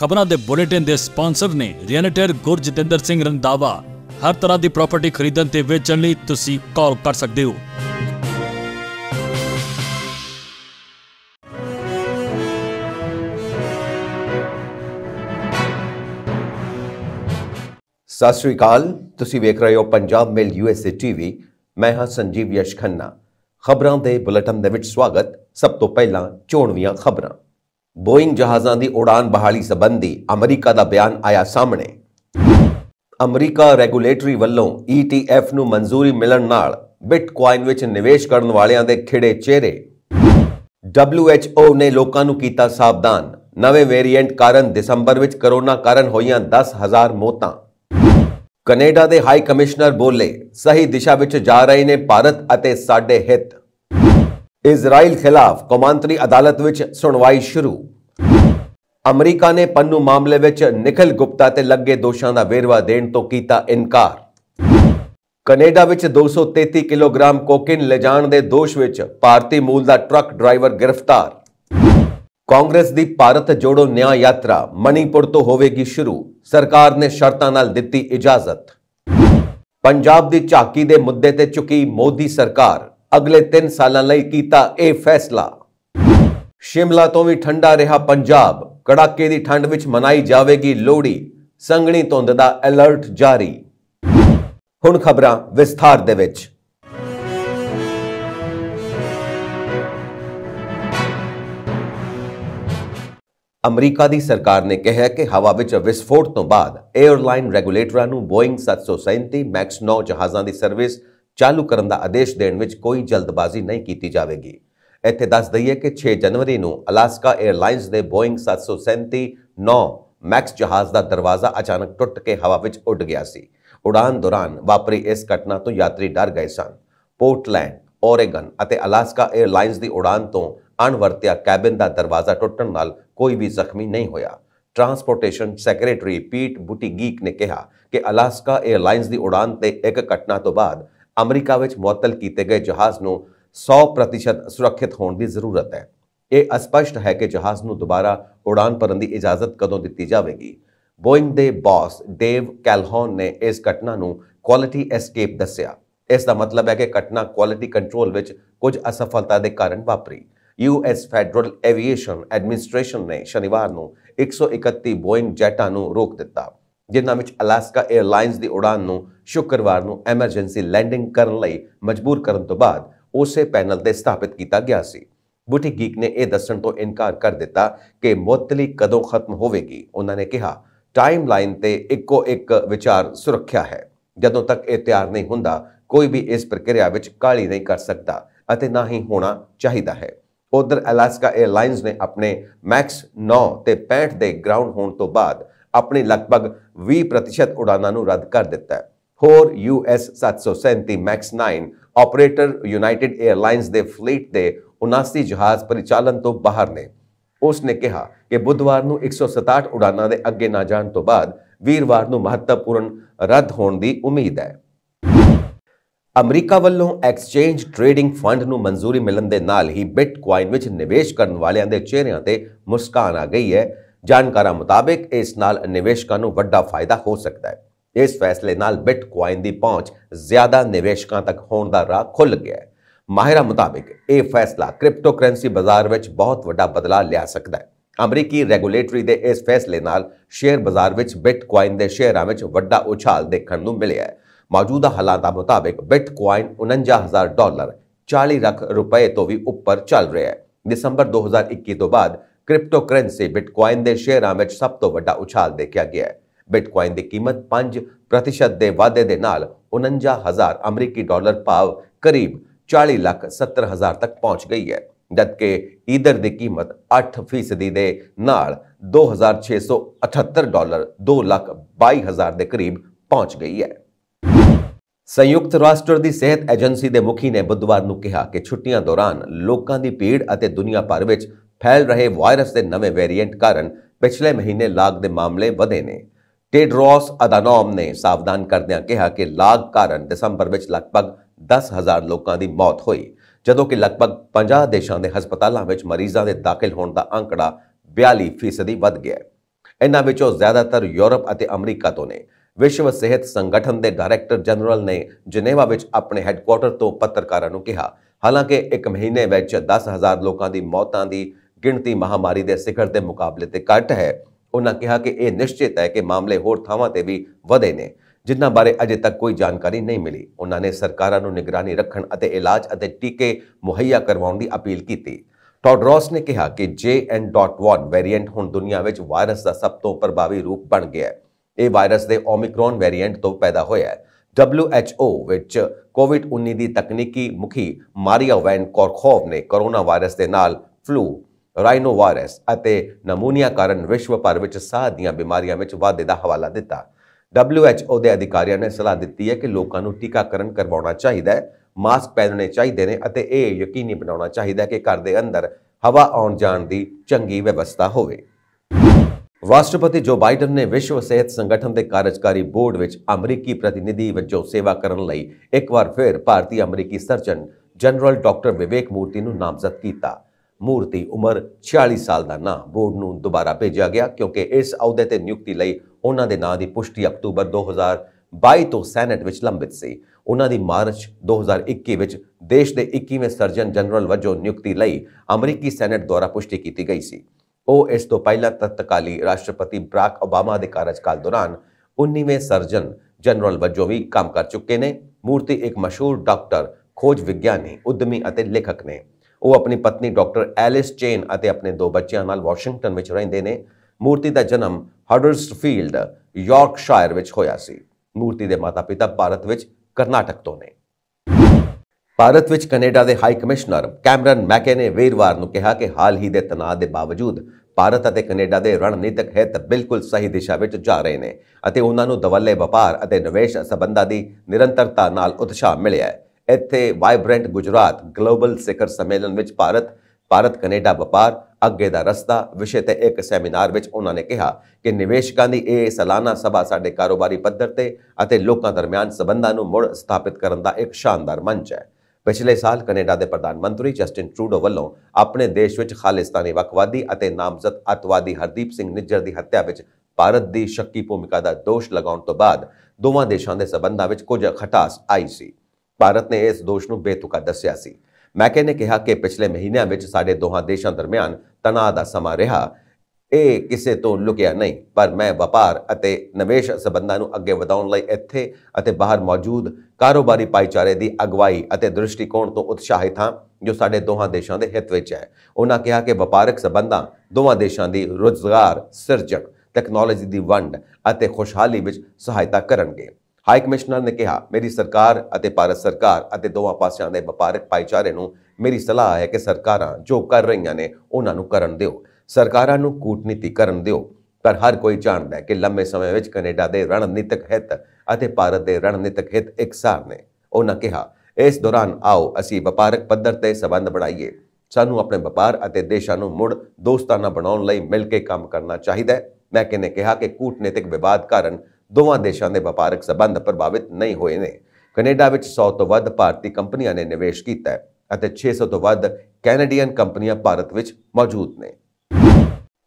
ਖਬਰਾਂ ਦੇ ਬੁਲੇਟਿਨ ਦੇ ਸਪਾਂਸਰ ਨੇ ਰੀਅਲਟਰ ਗੁਰਜਿੰਦਰ ਸਿੰਘ ਰੰਦਾਵਾ ਹਰ ਤਰ੍ਹਾਂ ਦੀ ਪ੍ਰਾਪਰਟੀ ਖਰੀਦਣ ਤੇ ਵੇਚਣ ਲਈ ਤੁਸੀਂ ਕਾਲ ਕਰ ਸਕਦੇ ਹੋ। ਸਤਿ ਸ਼੍ਰੀ ਅਕਾਲ, ਤੁਸੀਂ ਵੇਖ ਰਹੇ ਹੋ ਪੰਜਾਬ ਮੇਲ ਯੂਐਸਏ ਟੀਵੀ ਮੈਂ ਹਾਂ ਸੰਜੀਵ ਯਸ਼ ਖੰਨਾ। ਖਬਰਾਂ ਦੇ ਬੁਲੇਟਿਨ ਦੇ ਵਿੱਚ ਸਵਾਗਤ, ਸਭ ਤੋਂ ਪਹਿਲਾਂ ਚੋਣਵੀਆਂ ਖਬਰਾਂ। ਬੋਇੰਗ ਜਹਾਜ਼ਾਂ ਦੀ ਉਡਾਨ ਬਹਾਲੀ ਸੰਬੰਧੀ ਅਮਰੀਕਾ ਦਾ ਬਿਆਨ ਆਇਆ ਸਾਹਮਣੇ। ਅਮਰੀਕਾ ਰੈਗੂਲੇਟਰੀ ਵੱਲੋਂ ETF ਨੂੰ ਮਨਜ਼ੂਰੀ ਮਿਲਣ ਨਾਲ ਬਿਟਕੋਇਨ ਵਿੱਚ ਨਿਵੇਸ਼ ਕਰਨ ਵਾਲਿਆਂ ਦੇ ਖਿੜੇ ਚਿਹਰੇ। WHO ਨੇ ਲੋਕਾਂ ਨੂੰ ਕੀਤਾ ਸਾਵਧਾਨ। ਨਵੇਂ ਵੇਰੀਐਂਟ ਕਾਰਨ ਦਸੰਬਰ ਵਿੱਚ ਕਰੋਨਾ ਕਾਰਨ ਹੋਈਆਂ 10000 ਮੌਤਾਂ। ਕੈਨੇਡਾ ਦੇ ਹਾਈ ਕਮਿਸ਼ਨਰ ਬੋਲੇ, ਸਹੀ ਦਿਸ਼ਾ ਵਿੱਚ ਜਾ ਰਹੇ ਨੇ ਭਾਰਤ ਅਤੇ ਸਾਡੇ ਹਿੱਤ। ਇਜ਼ਰਾਈਲ ਖਿਲਾਫ ਕੌਮਾਂਤਰੀ ਅਦਾਲਤ ਵਿੱਚ ਸੁਣਵਾਈ ਸ਼ੁਰੂ। ਅਮਰੀਕਾ ਨੇ ਪੰਨੂ ਮਾਮਲੇ ਵਿੱਚ ਨਿਖਲ ਗੁਪਤਾ ਤੇ ਲੱਗੇ ਦੋਸ਼ਾਂ ਦਾ ਵੇਰਵਾ ਦੇਣ ਤੋਂ ਕੀਤਾ ਇਨਕਾਰ। ਕੈਨੇਡਾ ਵਿੱਚ 233 ਕਿਲੋਗ੍ਰਾਮ ਕੋਕੇਨ ਲਿਜਾਣ ਦੇ ਦੋਸ਼ ਵਿੱਚ ਭਾਰਤੀ ਮੂਲ ਦਾ ਟਰੱਕ ਡਰਾਈਵਰ ਗ੍ਰਿਫਤਾਰ। ਕਾਂਗਰਸ ਦੀ ਭਾਰਤ ਜੋੜੋ ਨਿਆਂ ਯਾਤਰਾ ਮਣੀਪੁਰ ਤੋਂ ਹੋਵੇਗੀ ਸ਼ੁਰੂ। ਸਰਕਾਰ ਨੇ ਸ਼ਰਤਾਂ ਨਾਲ ਦਿੱਤੀ ਇਜਾਜ਼ਤ। ਪੰਜਾਬ ਦੀ ਝਾਕੀ ਦੇ ਮੁੱਦੇ ਤੇ ਚੁੱਕੀ ਮੋਦੀ ਸਰਕਾਰ। ਅਗਲੇ 3 ਸਾਲਾਂ ਲਈ ਕੀਤਾ ਇਹ ਫੈਸਲਾ। ਸ਼ਿਮਲਾ ਤੋਂ ਵੀ ਠੰਡਾ ਰਿਹਾ ਪੰਜਾਬ। ਕੜਾਕੇ ਦੀ ਠੰਡ ਵਿੱਚ ਮਨਾਈ ਜਾਵੇਗੀ ਲੋਹੜੀ। ਸੰਘਣੀ ਧੁੰਦ ਦਾ ਅਲਰਟ ਜਾਰੀ। ਹੁਣ ਖਬਰਾਂ ਵਿਸਥਾਰ ਦੇ ਵਿੱਚ। ਅਮਰੀਕਾ ਦੀ ਸਰਕਾਰ ਨੇ ਕਿਹਾ ਕਿ ਹਵਾ ਵਿੱਚ ਵਿਸਫੋਟ ਤੋਂ ਬਾਅਦ 에ਅਰਲਾਈਨ ਰੈਗੂਲੇਟਰਾਂ ਨੂੰ ਬੋਇੰਗ 737 ਮੈਕਸ 9 ਜਹਾਜ਼ਾਂ ਦੀ ਸਰਵਿਸ ਚਾਲੂ ਕਰਨ ਦਾ ਆਦੇਸ਼ ਦੇਣ ਵਿੱਚ ਕੋਈ ਜਲਦਬਾਜ਼ੀ ਨਹੀਂ ਕੀਤੀ ਜਾਵੇਗੀ। ਇੱਥੇ ਦੱਸ ਦਈਏ ਕਿ 6 ਜਨਵਰੀ ਨੂੰ ਅਲਾਸਕਾ 에ਅਰਲਾਈਨਸ ਦੇ ਬੋਇੰਗ 737 9 ਮੈਕਸ ਜਹਾਜ਼ ਦਾ ਦਰਵਾਜ਼ਾ ਅਚਾਨਕ ਟੁੱਟ ਕੇ ਹਵਾ ਵਿੱਚ ਉੱਡ ਗਿਆ ਸੀ। ਉਡਾਨ ਦੌਰਾਨ ਵਾਪਰੀ ਇਸ ਘਟਨਾ ਤੋਂ ਯਾਤਰੀ ਡਰ ਗਏ ਸਨ। ਪੋਰਟਲੈਂਡ, ਓਰੇਗਨ ਅਤੇ ਅਲਾਸਕਾ 에ਅਰਲਾਈਨਸ ਦੀ ਉਡਾਨ ਤੋਂ ਅਣਵਰਤਿਆ ਕੈਬਿਨ ਦਾ ਦਰਵਾਜ਼ਾ ਟੁੱਟਣ ਨਾਲ ਕੋਈ ਵੀ ਜ਼ਖਮੀ ਨਹੀਂ ਹੋਇਆ। ਟਰਾਂਸਪੋਰਟੇਸ਼ਨ ਸੈਕਟਰੀ ਪੀਟ ਬੁਟੀਗੀਕ ਨੇ ਕਿਹਾ ਕਿ ਅਲਾਸਕਾ 에ਅਰਲਾਈਨਸ ਦੀ ਉਡਾਨ ਤੇ ਇੱਕ ਘਟਨਾ ਤੋਂ ਬਾਅਦ ਅਮਰੀਕਾ ਵਿੱਚ ਮੁਅੱਤਲ ਕੀਤੇ ਗਏ ਜਹਾਜ਼ ਨੂੰ 100% ਸੁਰੱਖਿਅਤ ਹੋਣ ਦੀ ਜ਼ਰੂਰਤ ਹੈ। ਇਹ ਅਸਪਸ਼ਟ ਹੈ ਕਿ ਜਹਾਜ਼ ਨੂੰ ਦੁਬਾਰਾ ਉਡਾਨ ਭਰਨ ਦੀ ਇਜਾਜ਼ਤ ਕਦੋਂ ਦਿੱਤੀ ਜਾਵੇਗੀ। ਬੋਇੰਗ ਦੇ ਬਾਸ ਡੇਵ ਕੈਲਹੌਨ ਨੇ ਇਸ ਘਟਨਾ ਨੂੰ ਕੁਆਲਿਟੀ ਐਸਕੇਪ ਦੱਸਿਆ। ਇਸ ਦਾ ਮਤਲਬ ਹੈ ਕਿ ਘਟਨਾ ਕੁਆਲਿਟੀ ਕੰਟਰੋਲ ਵਿੱਚ ਕੁਝ ਅਸਫਲਤਾ ਦੇ ਕਾਰਨ ਵਾਪਰੀ। ਯੂਐਸ ਫੈਡਰਲ ਐਵੀਏਸ਼ਨ ਐਡਮਿਨਿਸਟ੍ਰੇਸ਼ਨ ਨੇ ਸ਼ਨੀਵਾਰ ਨੂੰ 131 ਬੋਇੰਗ ਜੈਟਾਂ ਨੂੰ ਰੋਕ ਦਿੱਤਾ। ਜਿਨ੍ਹਾਂ ਵਿੱਚ ਅਲਾਸਕਾ 에ਅਰਲਾਈਨਸ ਦੀ ਉਡਾਨ ਨੂੰ ਸ਼ੁੱਕਰਵਾਰ ਨੂੰ ਐਮਰਜੈਂਸੀ ਲੈਂਡਿੰਗ ਕਰਨ ਲਈ ਮਜਬੂਰ ਕਰਨ ਤੋਂ ਬਾਅਦ ਉਸੇ ਪੈਨਲ ਤੇ ਸਥਾਪਿਤ ਕੀਤਾ ਗਿਆ ਸੀ। ਬੁਟੀਗੀਕ ਨੇ ਇਹ ਦੱਸਣ ਤੋਂ ਇਨਕਾਰ ਕਰ ਦਿੱਤਾ ਕਿ ਮੁਅੱਤਲੀ ਕਦੋਂ ਖਤਮ ਹੋਵੇਗੀ, ਉਹਨਾਂ ਨੇ ਕਿਹਾ। ਟਾਈਮਲਾਈਨ ਤੇ ਇੱਕੋ ਇੱਕ ਵਿਚਾਰ ਸੁਰੱਖਿਆ ਹੈ। ਜਦੋਂ ਤੱਕ ਇਹ ਤਿਆਰ ਨਹੀਂ ਹੁੰਦਾ, ਕੋਈ ਵੀ ਇਸ ਪ੍ਰਕਿਰਿਆ ਵਿੱਚ ਕਾਲੀ ਨਹੀਂ ਕਰ ਸਕਦਾ ਅਤੇ ਨਾ ਹੀ ਹੋਣਾ ਚਾਹੀਦਾ ਹੈ। ਉਧਰ ਅਲਾਸਕਾ 에ਅਰਲਾਈਨਸ ਨੇ ਆਪਣੇ ਮੈਕਸ 9 ਤੇ 65 ਦੇ ਗਰਾਊਂਡ ਹੋਣ ਤੋਂ ਬਾਅਦ ਆਪਣੀ ਲਗਭਗ 20% ਉਡਾਨਾਂ ਨੂੰ ਰੱਦ ਕਰ ਦਿੱਤਾ ਹੈ। ਹੋਰ US 737 MAX 9 operator United Airlines ਦੇ ਫਲੀਟ ਦੇ 79 ਜਹਾਜ਼ ਪਰਿਚਾਲਨ ਤੋਂ ਬਾਹਰ ਨੇ। ਉਸ ਨੇ ਕਿਹਾ ਕਿ ਬੁੱਧਵਾਰ ਨੂੰ 167 ਉਡਾਨਾਂ ਦੇ ਅੱਗੇ ਨਾ ਜਾਣ ਤੋਂ ਬਾਅਦ ਵੀਰਵਾਰ ਨੂੰ ਮਹੱਤਵਪੂਰਨ ਰੱਦ ਹੋਣ ਦੀ ਉਮੀਦ ਹੈ। ਅਮਰੀਕਾ ਵੱਲੋਂ ਐਕਸਚੇਂਜ ਟ੍ਰੇਡਿੰਗ ਫੰਡ ਨੂੰ ਮਨਜ਼ੂਰੀ ਮਿਲਣ ਦੇ ਨਾਲ ਹੀ ਬਿਟਕੋਇਨ ਵਿੱਚ ਨਿਵੇਸ਼ ਕਰਨ ਵਾਲਿਆਂ ਦੇ ਚਿਹਰਿਆਂ ਤੇ ਮੁਸਕਾਨ ਆ ਗਈ ਹੈ। ਜਾਣਕਾਰਾਂ ਮੁਤਾਬਕ ਇਸ ਨਾਲ ਨਿਵੇਸ਼ਕਾਂ ਨੂੰ ਵੱਡਾ ਫਾਇਦਾ ਹੋ ਸਕਦਾ ਹੈ। ਇਸ ਫੈਸਲੇ ਨਾਲ ਬਿਟਕੋਇਨ ਦੀ ਪਹੁੰਚ ਜ਼ਿਆਦਾ ਨਿਵੇਸ਼ਕਾਂ ਤੱਕ ਹੋਣ ਦਾ ਰਾਹ ਖੁੱਲ ਗਿਆ ਹੈ। ਮਾਹਿਰਾਂ ਮੁਤਾਬਕ ਇਹ ਫੈਸਲਾ ਕ੍ਰਿਪਟੋਕਰੰਸੀ ਬਾਜ਼ਾਰ ਵਿੱਚ ਬਹੁਤ ਵੱਡਾ ਬਦਲਾਅ ਲਿਆ ਸਕਦਾ ਹੈ। ਅਮਰੀਕੀ ਰੈਗੂਲੇਟਰੀ ਦੇ ਇਸ ਫੈਸਲੇ ਨਾਲ ਸ਼ੇਅਰ ਬਾਜ਼ਾਰ ਵਿੱਚ ਬਿਟਕੋਇਨ ਦੇ ਸ਼ੇਅਰਾਂ ਵਿੱਚ ਵੱਡਾ ਉਛਾਲ ਦੇਖਣ ਨੂੰ ਮਿਲਿਆ ਹੈ। ਮੌਜੂਦਾ ਹਾਲਾਤਾਂ ਮੁਤਾਬਕ ਬਿਟਕੋਇਨ 49000 ਡਾਲਰ 40 ਲੱਖ ਰੁਪਏ ਤੋਂ ਵੀ ਉੱਪਰ ਚੱਲ ਰਿਹਾ ਹੈ। ਦਸੰਬਰ 2021 ਤੋਂ ਬਾਅਦ ਕ੍ਰਿਪਟੋਕਰੰਸੀ ਬਿਟਕੋਇਨ ਦੇ ਸ਼ੇਅਰਾਂ ਵਿੱਚ ਸਭ ਤੋਂ ਵੱਡਾ ਉਛਾਲ ਦੇਖਿਆ ਗਿਆ ਹੈ। ਬਿਟਕੋਇਨ ਦੀ ਕੀਮਤ 5% ਦੇ ਵਾਧੇ ਦੇ ਨਾਲ 49000 ਅਮਰੀਕੀ ਡਾਲਰ ਭਾਵ ਕਰੀਬ 40 ਲੱਖ 70 ਹਜ਼ਾਰ ਤੱਕ ਪਹੁੰਚ ਗਈ ਹੈ, ਜਦਕਿ ਈਦਰ ਦੀ ਕੀਮਤ 8% ਦੇ ਨਾਲ 2678 ਡਾਲਰ 2 ਲੱਖ 22 ਹਜ਼ਾਰ ਦੇ ਕਰੀਬ ਪਹੁੰਚ ਗਈ ਹੈ। ਸੰਯੁਕਤ ਰਾਸ਼ਟਰ ਦੀ ਸਿਹਤ ਏਜੰਸੀ ਦੇ ਮੁਖੀ ਨੇ ਬੁੱਧਵਾਰ ਨੂੰ ਕਿਹਾ ਕਿ ਛੁੱਟੀਆਂ ਦੌਰਾਨ ਲੋਕਾਂ ਦੀ ਭੀੜ ਅਤੇ ਦੁਨੀਆ ਭਰ ਵਿੱਚ ਫੈਲ ਰਹੇ ਵਾਇਰਸ ਦੇ ਨਵੇਂ ਵੇਰੀਐਂਟ ਕਾਰਨ ਪਿਛਲੇ ਮਹੀਨੇ ਲਾਗ ਦੇ ਮਾਮਲੇ ਵਧੇ ਨੇ। ਟੇਡਰੋਸ ਅਦਾਨੋਮ ਨੇ ਸਾਵਧਾਨ ਕਰਦਿਆਂ ਕਿਹਾ ਕਿ ਲਾਗ ਕਾਰਨ ਦਸੰਬਰ ਵਿੱਚ ਲਗਭਗ 10000 ਲੋਕਾਂ ਦੀ ਮੌਤ ਹੋਈ, ਜਦੋਂ ਕਿ ਲਗਭਗ 50 ਦੇਸ਼ਾਂ ਦੇ ਹਸਪਤਾਲਾਂ ਵਿੱਚ ਮਰੀਜ਼ਾਂ ਦੇ ਦਾਖਲ ਹੋਣ ਦਾ ਅੰਕੜਾ 42% ਵੱਧ ਗਿਆ ਹੈ। ਇਹਨਾਂ ਵਿੱਚੋਂ ਜ਼ਿਆਦਾਤਰ ਯੂਰਪ ਅਤੇ ਅਮਰੀਕਾ ਤੋਂ ਨੇ। ਵਿਸ਼ਵ ਸਿਹਤ ਸੰਗਠਨ ਦੇ ਡਾਇਰੈਕਟਰ ਜਨਰਲ ਨੇ ਜਨੇਵਾ ਵਿੱਚ ਆਪਣੇ ਹੈੱਡਕੁਆਰਟਰ ਤੋਂ ਪੱਤਰਕਾਰਾਂ ਨੂੰ ਕਿਹਾ, ਹਾਲਾਂਕਿ ਇੱਕ ਮਹੀਨੇ ਵਿੱਚ 10000 ਲੋਕਾਂ ਦੀ ਮੌਤਾਂ ਦੀ ਗਿਣਤੀ ਮਹਾਮਾਰੀ ਦੇ ਸਿਖਰ ਦੇ ਮੁਕਾਬਲੇ ਤੇ ਘੱਟ ਹੈ। ਉਹਨਾਂ ਕਿਹਾ ਕਿ ਇਹ ਨਿਸ਼ਚਿਤ ਹੈ ਕਿ ਮਾਮਲੇ ਹੋਰ ਥਾਵਾਂ ਤੇ ਵੀ ਵਧੇ ਨੇ, ਜਿਨ੍ਹਾਂ ਬਾਰੇ ਅਜੇ ਤੱਕ ਕੋਈ ਜਾਣਕਾਰੀ ਨਹੀਂ ਮਿਲੀ। ਉਹਨਾਂ ਨੇ ਸਰਕਾਰਾਂ ਨੂੰ ਨਿਗਰਾਨੀ ਰੱਖਣ ਅਤੇ ਇਲਾਜ ਅਤੇ ਟੀਕੇ ਮੁਹੱਈਆ ਕਰਵਾਉਣ ਦੀ ਅਪੀਲ ਕੀਤੀ। ਟੌਡਰੋਸ ਨੇ ਕਿਹਾ ਕਿ JN.1 ਵੇਰੀਐਂਟ ਹੁਣ ਦੁਨੀਆ ਵਿੱਚ ਵਾਇਰਸ ਦਾ ਸਭ ਤੋਂ ਪ੍ਰਭਾਵੀ ਰੂਪ ਬਣ ਗਿਆ ਹੈ। ਇਹ ਵਾਇਰਸ ਦੇ ਓਮਿਕਰੋਨ ਵੇਰੀਐਂਟ ਤੋਂ ਪੈਦਾ ਹੋਇਆ ਹੈ। WHO ਵਿੱਚ ਕੋਵਿਡ-19 ਦੀ ਤਕਨੀਕੀ ਮੁਖੀ ਮਾਰੀਆ ਵੈਨ ਕੋਰਖੋਵ ਨੇ ਕੋਰੋਨਾ ਵਾਇਰਸ ਦੇ ਨਾਲ ਫਲੂ ਰਾਈਨੋ ਵਾਇਰਸ ਅਤੇ ਨਮੂਨੀਆ ਕਾਰਨ ਵਿਸ਼ਵ ਭਰ ਵਿੱਚ ਸਾਹ ਦੀਆਂ ਬਿਮਾਰੀਆਂ ਵਿੱਚ ਵਾਧੇ ਦਾ ਹਵਾਲਾ ਦਿੱਤਾ। WHO ਦੇ ਅਧਿਕਾਰੀਆਂ ਨੇ ਸਲਾਹ ਦਿੱਤੀ ਹੈ ਕਿ ਲੋਕਾਂ ਨੂੰ ਟੀਕਾਕਰਨ ਕਰਵਾਉਣਾ ਚਾਹੀਦਾ ਹੈ, ਮਾਸਕ ਪਹਿਨਣੇ ਚਾਹੀਦੇ ਨੇ ਅਤੇ ਇਹ ਯਕੀਨੀ ਬਣਾਉਣਾ ਚਾਹੀਦਾ ਹੈ ਕਿ ਘਰ ਦੇ ਅੰਦਰ ਹਵਾ ਆਉਣ ਜਾਣ ਦੀ ਚੰਗੀ ਵਿਵਸਥਾ ਹੋਵੇ। ਰਾਸ਼ਟਰਪਤੀ ਜੋ ਬਾਈਡਨ ਨੇ ਵਿਸ਼ਵ ਸਿਹਤ ਸੰਗਠਨ ਦੇ ਕਾਰਜਕਾਰੀ ਬੋਰਡ ਵਿੱਚ ਅਮਰੀਕੀ ਪ੍ਰਤੀਨਿਧੀ ਵਜੋਂ ਸੇਵਾ ਕਰਨ ਲਈ ਇੱਕ ਵਾਰ ਫਿਰ ਭਾਰਤੀ ਅਮਰੀਕੀ ਸਰਜਨ ਜਨਰਲ ਡਾਕਟਰ ਵਿਵੇਕ ਮੂਰਤੀ ਨੂੰ ਨਾਮਜ਼ਦ ਕੀਤਾ। ਮੂਰਤੀ ਉਮਰ 46 ਸਾਲ ਦਾ ਨਾਂ ਬੋਰਡ ਨੂੰ ਦੁਬਾਰਾ ਭੇਜਿਆ ਗਿਆ ਕਿਉਂਕਿ ਇਸ ਅਹੁਦੇ ਤੇ ਨਿਯੁਕਤੀ ਲਈ ਉਹਨਾਂ ਦੇ ਨਾਂ ਦੀ ਪੁਸ਼ਟੀ ਅਕਤੂਬਰ 2022 ਤੋਂ ਸੈਨੇਟ ਵਿੱਚ ਲੰਬਿਤ ਸੀ। ਉਹਨਾਂ ਦੀ ਮਾਰਚ 2021 ਵਿੱਚ ਦੇਸ਼ ਦੇ 21ਵੇਂ ਸਰਜਨ ਜਨਰਲ ਵਜੋਂ ਨਿਯੁਕਤੀ ਲਈ ਅਮਰੀਕੀ ਸੈਨੇਟ ਦੁਆਰਾ ਪੁਸ਼ਟੀ ਕੀਤੀ ਗਈ ਸੀ। ਉਹ ਇਸ ਤੋਂ ਪਹਿਲਾਂ ਤਤਕਾਲੀ ਰਾਸ਼ਟਰਪਤੀ ਬਰਾਕ ਓਬਾਮਾ ਦੇ ਕਾਰਜਕਾਲ ਦੌਰਾਨ 19ਵੇਂ ਸਰਜਨ ਜਨਰਲ ਵਜੋਂ ਵੀ ਕੰਮ ਕਰ ਚੁੱਕੇ ਨੇ। ਮੂਰਤੀ ਇੱਕ ਮਸ਼ਹੂਰ ਡਾਕਟਰ, ਖੋਜ ਵਿਗਿਆਨੀ, ਉਦਮੀ ਅਤੇ ਲੇਖਕ ਨੇ। ਉਹ ਆਪਣੀ ਪਤਨੀ ਡਾਕਟਰ ਐਲਿਸ ਚੇਨ ਅਤੇ ਆਪਣੇ ਦੋ ਬੱਚਿਆਂ ਨਾਲ ਵਾਸ਼ਿੰਗਟਨ ਵਿੱਚ ਰਹਿੰਦੇ ਨੇ। ਮੂਰਤੀ ਦਾ ਜਨਮ ਹਡਰਸਫੀਲਡ, ਯਾਰਕਸ਼ਾਇਰ ਵਿੱਚ ਹੋਇਆ ਸੀ। ਮੂਰਤੀ ਦੇ ਮਾਤਾ-ਪਿਤਾ ਭਾਰਤ ਵਿੱਚ ਕਰਨਾਟਕ ਤੋਂ ਨੇ। ਭਾਰਤ ਵਿੱਚ ਕੈਨੇਡਾ ਦੇ ਹਾਈ ਕਮਿਸ਼ਨਰ ਕੈਮਰਨ ਮੈਕੇ ਨੇ ਵੀਰਵਾਰ ਨੂੰ ਕਿਹਾ ਕਿ ਹਾਲ ਹੀ ਦੇ ਤਣਾਅ ਦੇ ਬਾਵਜੂਦ ਭਾਰਤ ਅਤੇ ਕੈਨੇਡਾ ਦੇ ਰਣਨੀਤਕ ਹਿੱਤ ਬਿਲਕੁਲ ਸਹੀ ਦਿਸ਼ਾ ਵਿੱਚ ਜਾ ਰਹੇ ਨੇ ਅਤੇ ਉਹਨਾਂ ਨੂੰ ਦਵੱਲੇ ਵਪਾਰ ਅਤੇ ਨਿਵੇਸ਼ ਸਬੰਧਾਂ ਦੀ ਨਿਰੰਤਰਤਾ ਨਾਲ ਉਤਸ਼ਾਹ ਮਿਲਿਆ ਹੈ। ਇੱਥੇ ਵਾਈਬ੍ਰੈਂਟ ਗੁਜਰਾਤ ਗਲੋਬਲ ਸਿਖਰ ਸੰਮੇਲਨ ਵਿੱਚ ਭਾਰਤ ਭਾਰਤ ਕੈਨੇਡਾ ਵਪਾਰ, ਅੱਗੇ ਦਾ ਰਸਤਾ, ਵਿਸ਼ੇ ਤੇ ਇੱਕ ਸੈਮੀਨਾਰ ਵਿੱਚ ਉਹਨਾਂ ਨੇ ਕਿਹਾ ਕਿ ਨਿਵੇਸ਼ਕਾਂ ਦੀ ਇਹ ਸਾਲਾਨਾ ਸਭਾ ਸਾਡੇ ਕਾਰੋਬਾਰੀ ਪੱਧਰ ਤੇ ਅਤੇ ਲੋਕਾਂ ਦਰਮਿਆਨ ਸਬੰਧਾਂ ਨੂੰ ਮੁੜ ਸਥਾਪਿਤ ਕਰਨ ਦਾ ਇੱਕ ਸ਼ਾਨਦਾਰ ਮੰਚ ਹੈ। ਪਿਛਲੇ ਸਾਲ ਕੈਨੇਡਾ ਦੇ ਪ੍ਰਧਾਨ ਮੰਤਰੀ ਜਸਟਿਨ ਟਰੂਡੋ ਵੱਲੋਂ ਆਪਣੇ ਦੇਸ਼ ਵਿੱਚ ਖਾਲਿਸਤਾਨੀ ਵਕਵਾਦੀ ਅਤੇ ਨਾਮਜ਼ਦ ਅਤਵਾਦੀ ਹਰਦੀਪ ਸਿੰਘ ਨਿੱਜਰ ਦੀ ਹੱਤਿਆ ਵਿੱਚ ਭਾਰਤ ਦੀ ਸ਼ੱਕੀ ਭੂਮਿਕਾ ਦਾ ਦੋਸ਼ ਲਗਾਉਣ ਤੋਂ ਬਾਅਦ ਦੋਵਾਂ ਦੇਸ਼ਾਂ ਦੇ ਸਬੰਧਾਂ ਵਿੱਚ ਕੁਝ ਖਟਾਸ ਆਈ ਸੀ। ਭਾਰਤ ਨੇ ਇਸ ਦੋਸ਼ ਨੂੰ ਬੇਤੁਕਾ ਦੱਸਿਆ ਸੀ। ਮੈਕੇ ਨੇ ਕਿਹਾ ਕਿ ਪਿਛਲੇ ਮਹੀਨਿਆਂ ਵਿੱਚ ਸਾਡੇ ਦੋਹਾਂ ਦੇਸ਼ਾਂ ਦਰਮਿਆਨ ਤਣਾਅ ਦਾ ਸਮਾਂ ਰਿਹਾ। ਇਹ ਕਿਸੇ ਤੋਂ ਲੁਕਿਆ ਨਹੀਂ, ਪਰ ਮੈਂ ਵਪਾਰ ਅਤੇ ਨਿਵੇਸ਼ ਸਬੰਧਾਂ ਨੂੰ ਅੱਗੇ ਵਧਾਉਣ ਲਈ ਇੱਥੇ ਅਤੇ ਬਾਹਰ ਮੌਜੂਦ ਕਾਰੋਬਾਰੀ ਭਾਈਚਾਰੇ ਦੀ ਅਗਵਾਈ ਅਤੇ ਦ੍ਰਿਸ਼ਟੀਕੋਣ ਤੋਂ ਉਤਸ਼ਾਹਿਤ ਹਾਂ, ਜੋ ਸਾਡੇ ਦੋਹਾਂ ਦੇਸ਼ਾਂ ਦੇ ਹਿੱਤ ਵਿੱਚ ਹੈ। ਉਹਨਾਂ ਕਿਹਾ ਕਿ ਵਪਾਰਕ ਸਬੰਧਾਂ ਦੋਵਾਂ ਦੇਸ਼ਾਂ ਦੀ ਰੋਜ਼ਗਾਰ ਸਿਰਜਣ ਟੈਕਨੋਲੋਜੀ ਦੀ ਵੰਡ ਅਤੇ ਖੁਸ਼ਹਾਲੀ ਵਿੱਚ ਸਹਾਇਤਾ ਕਰਨਗੇ। ਹਾਈ ਕਮਿਸ਼ਨਰ ਨੇ ਕਿਹਾ, ਮੇਰੀ ਸਰਕਾਰ ਅਤੇ ਭਾਰਤ ਸਰਕਾਰ ਅਤੇ ਦੋਵਾਂ ਪਾਸਿਆਂ ਦੇ ਵਪਾਰਕ ਭਾਈਚਾਰੇ ਨੂੰ ਮੇਰੀ ਸਲਾਹ ਹੈ ਕਿ ਸਰਕਾਰਾਂ ਜੋ ਕਰ ਰਹੀਆਂ ਨੇ, ਉਹਨਾਂ ਨੂੰ ਕਰਨ ਦਿਓ। ਸਰਕਾਰਾਂ ਨੂੰ ਕੂਟਨੀਤੀ ਕਰਨ ਦਿਓ। ਪਰ ਹਰ ਕੋਈ ਜਾਣਦਾ ਹੈ ਕਿ ਲੰਮੇ ਸਮੇਂ ਵਿੱਚ ਕੈਨੇਡਾ ਦੇ ਰਣਨੀਤਿਕ ਹਿੱਤ ਅਤੇ ਭਾਰਤ ਦੇ ਰਣਨੀਤਿਕ ਹਿੱਤ ਇਕਸਾਰ ਨੇ। ਉਹਨਾਂ ਕਿਹਾ, ਇਸ ਦੌਰਾਨ ਆਓ, ਅਸੀਂ ਵਪਾਰਕ ਪੱਧਰ ਤੇ ਸਬੰਧ ਬਣਾਈਏ। ਸਾਨੂੰ ਆਪਣੇ ਵਪਾਰ ਅਤੇ ਦੇਸ਼ਾਂ ਨੂੰ ਮੁੜ ਦੋਸਤਾਨਾ ਬਣਾਉਣ ਲਈ ਮਿਲ ਕੇ ਕੰਮ ਕਰਨਾ ਚਾਹੀਦਾ ਹੈ। ਮੈਂ ਕਹਿੰਨੇ ਕਿਹਾ ਕਿ ਕੂਟਨੀਤਿਕ ਵਿਵਾਦ ਕਾਰਨ ਦੋਵਾਂ ਦੇਸ਼ਾਂ ਦੇ ਵਪਾਰਕ ਸਬੰਧ ਪ੍ਰਭਾਵਿਤ ਨਹੀਂ ਹੋਏ ਨੇ। ਕੈਨੇਡਾ ਵਿੱਚ 100 ਤੋਂ ਵੱਧ ਭਾਰਤੀ ਕੰਪਨੀਆਂ ਨੇ ਨਿਵੇਸ਼ ਕੀਤਾ ਹੈ ਅਤੇ 600 ਤੋਂ ਵੱਧ ਕੈਨੇਡੀਅਨ ਕੰਪਨੀਆਂ ਭਾਰਤ ਵਿੱਚ ਮੌਜੂਦ ਨੇ।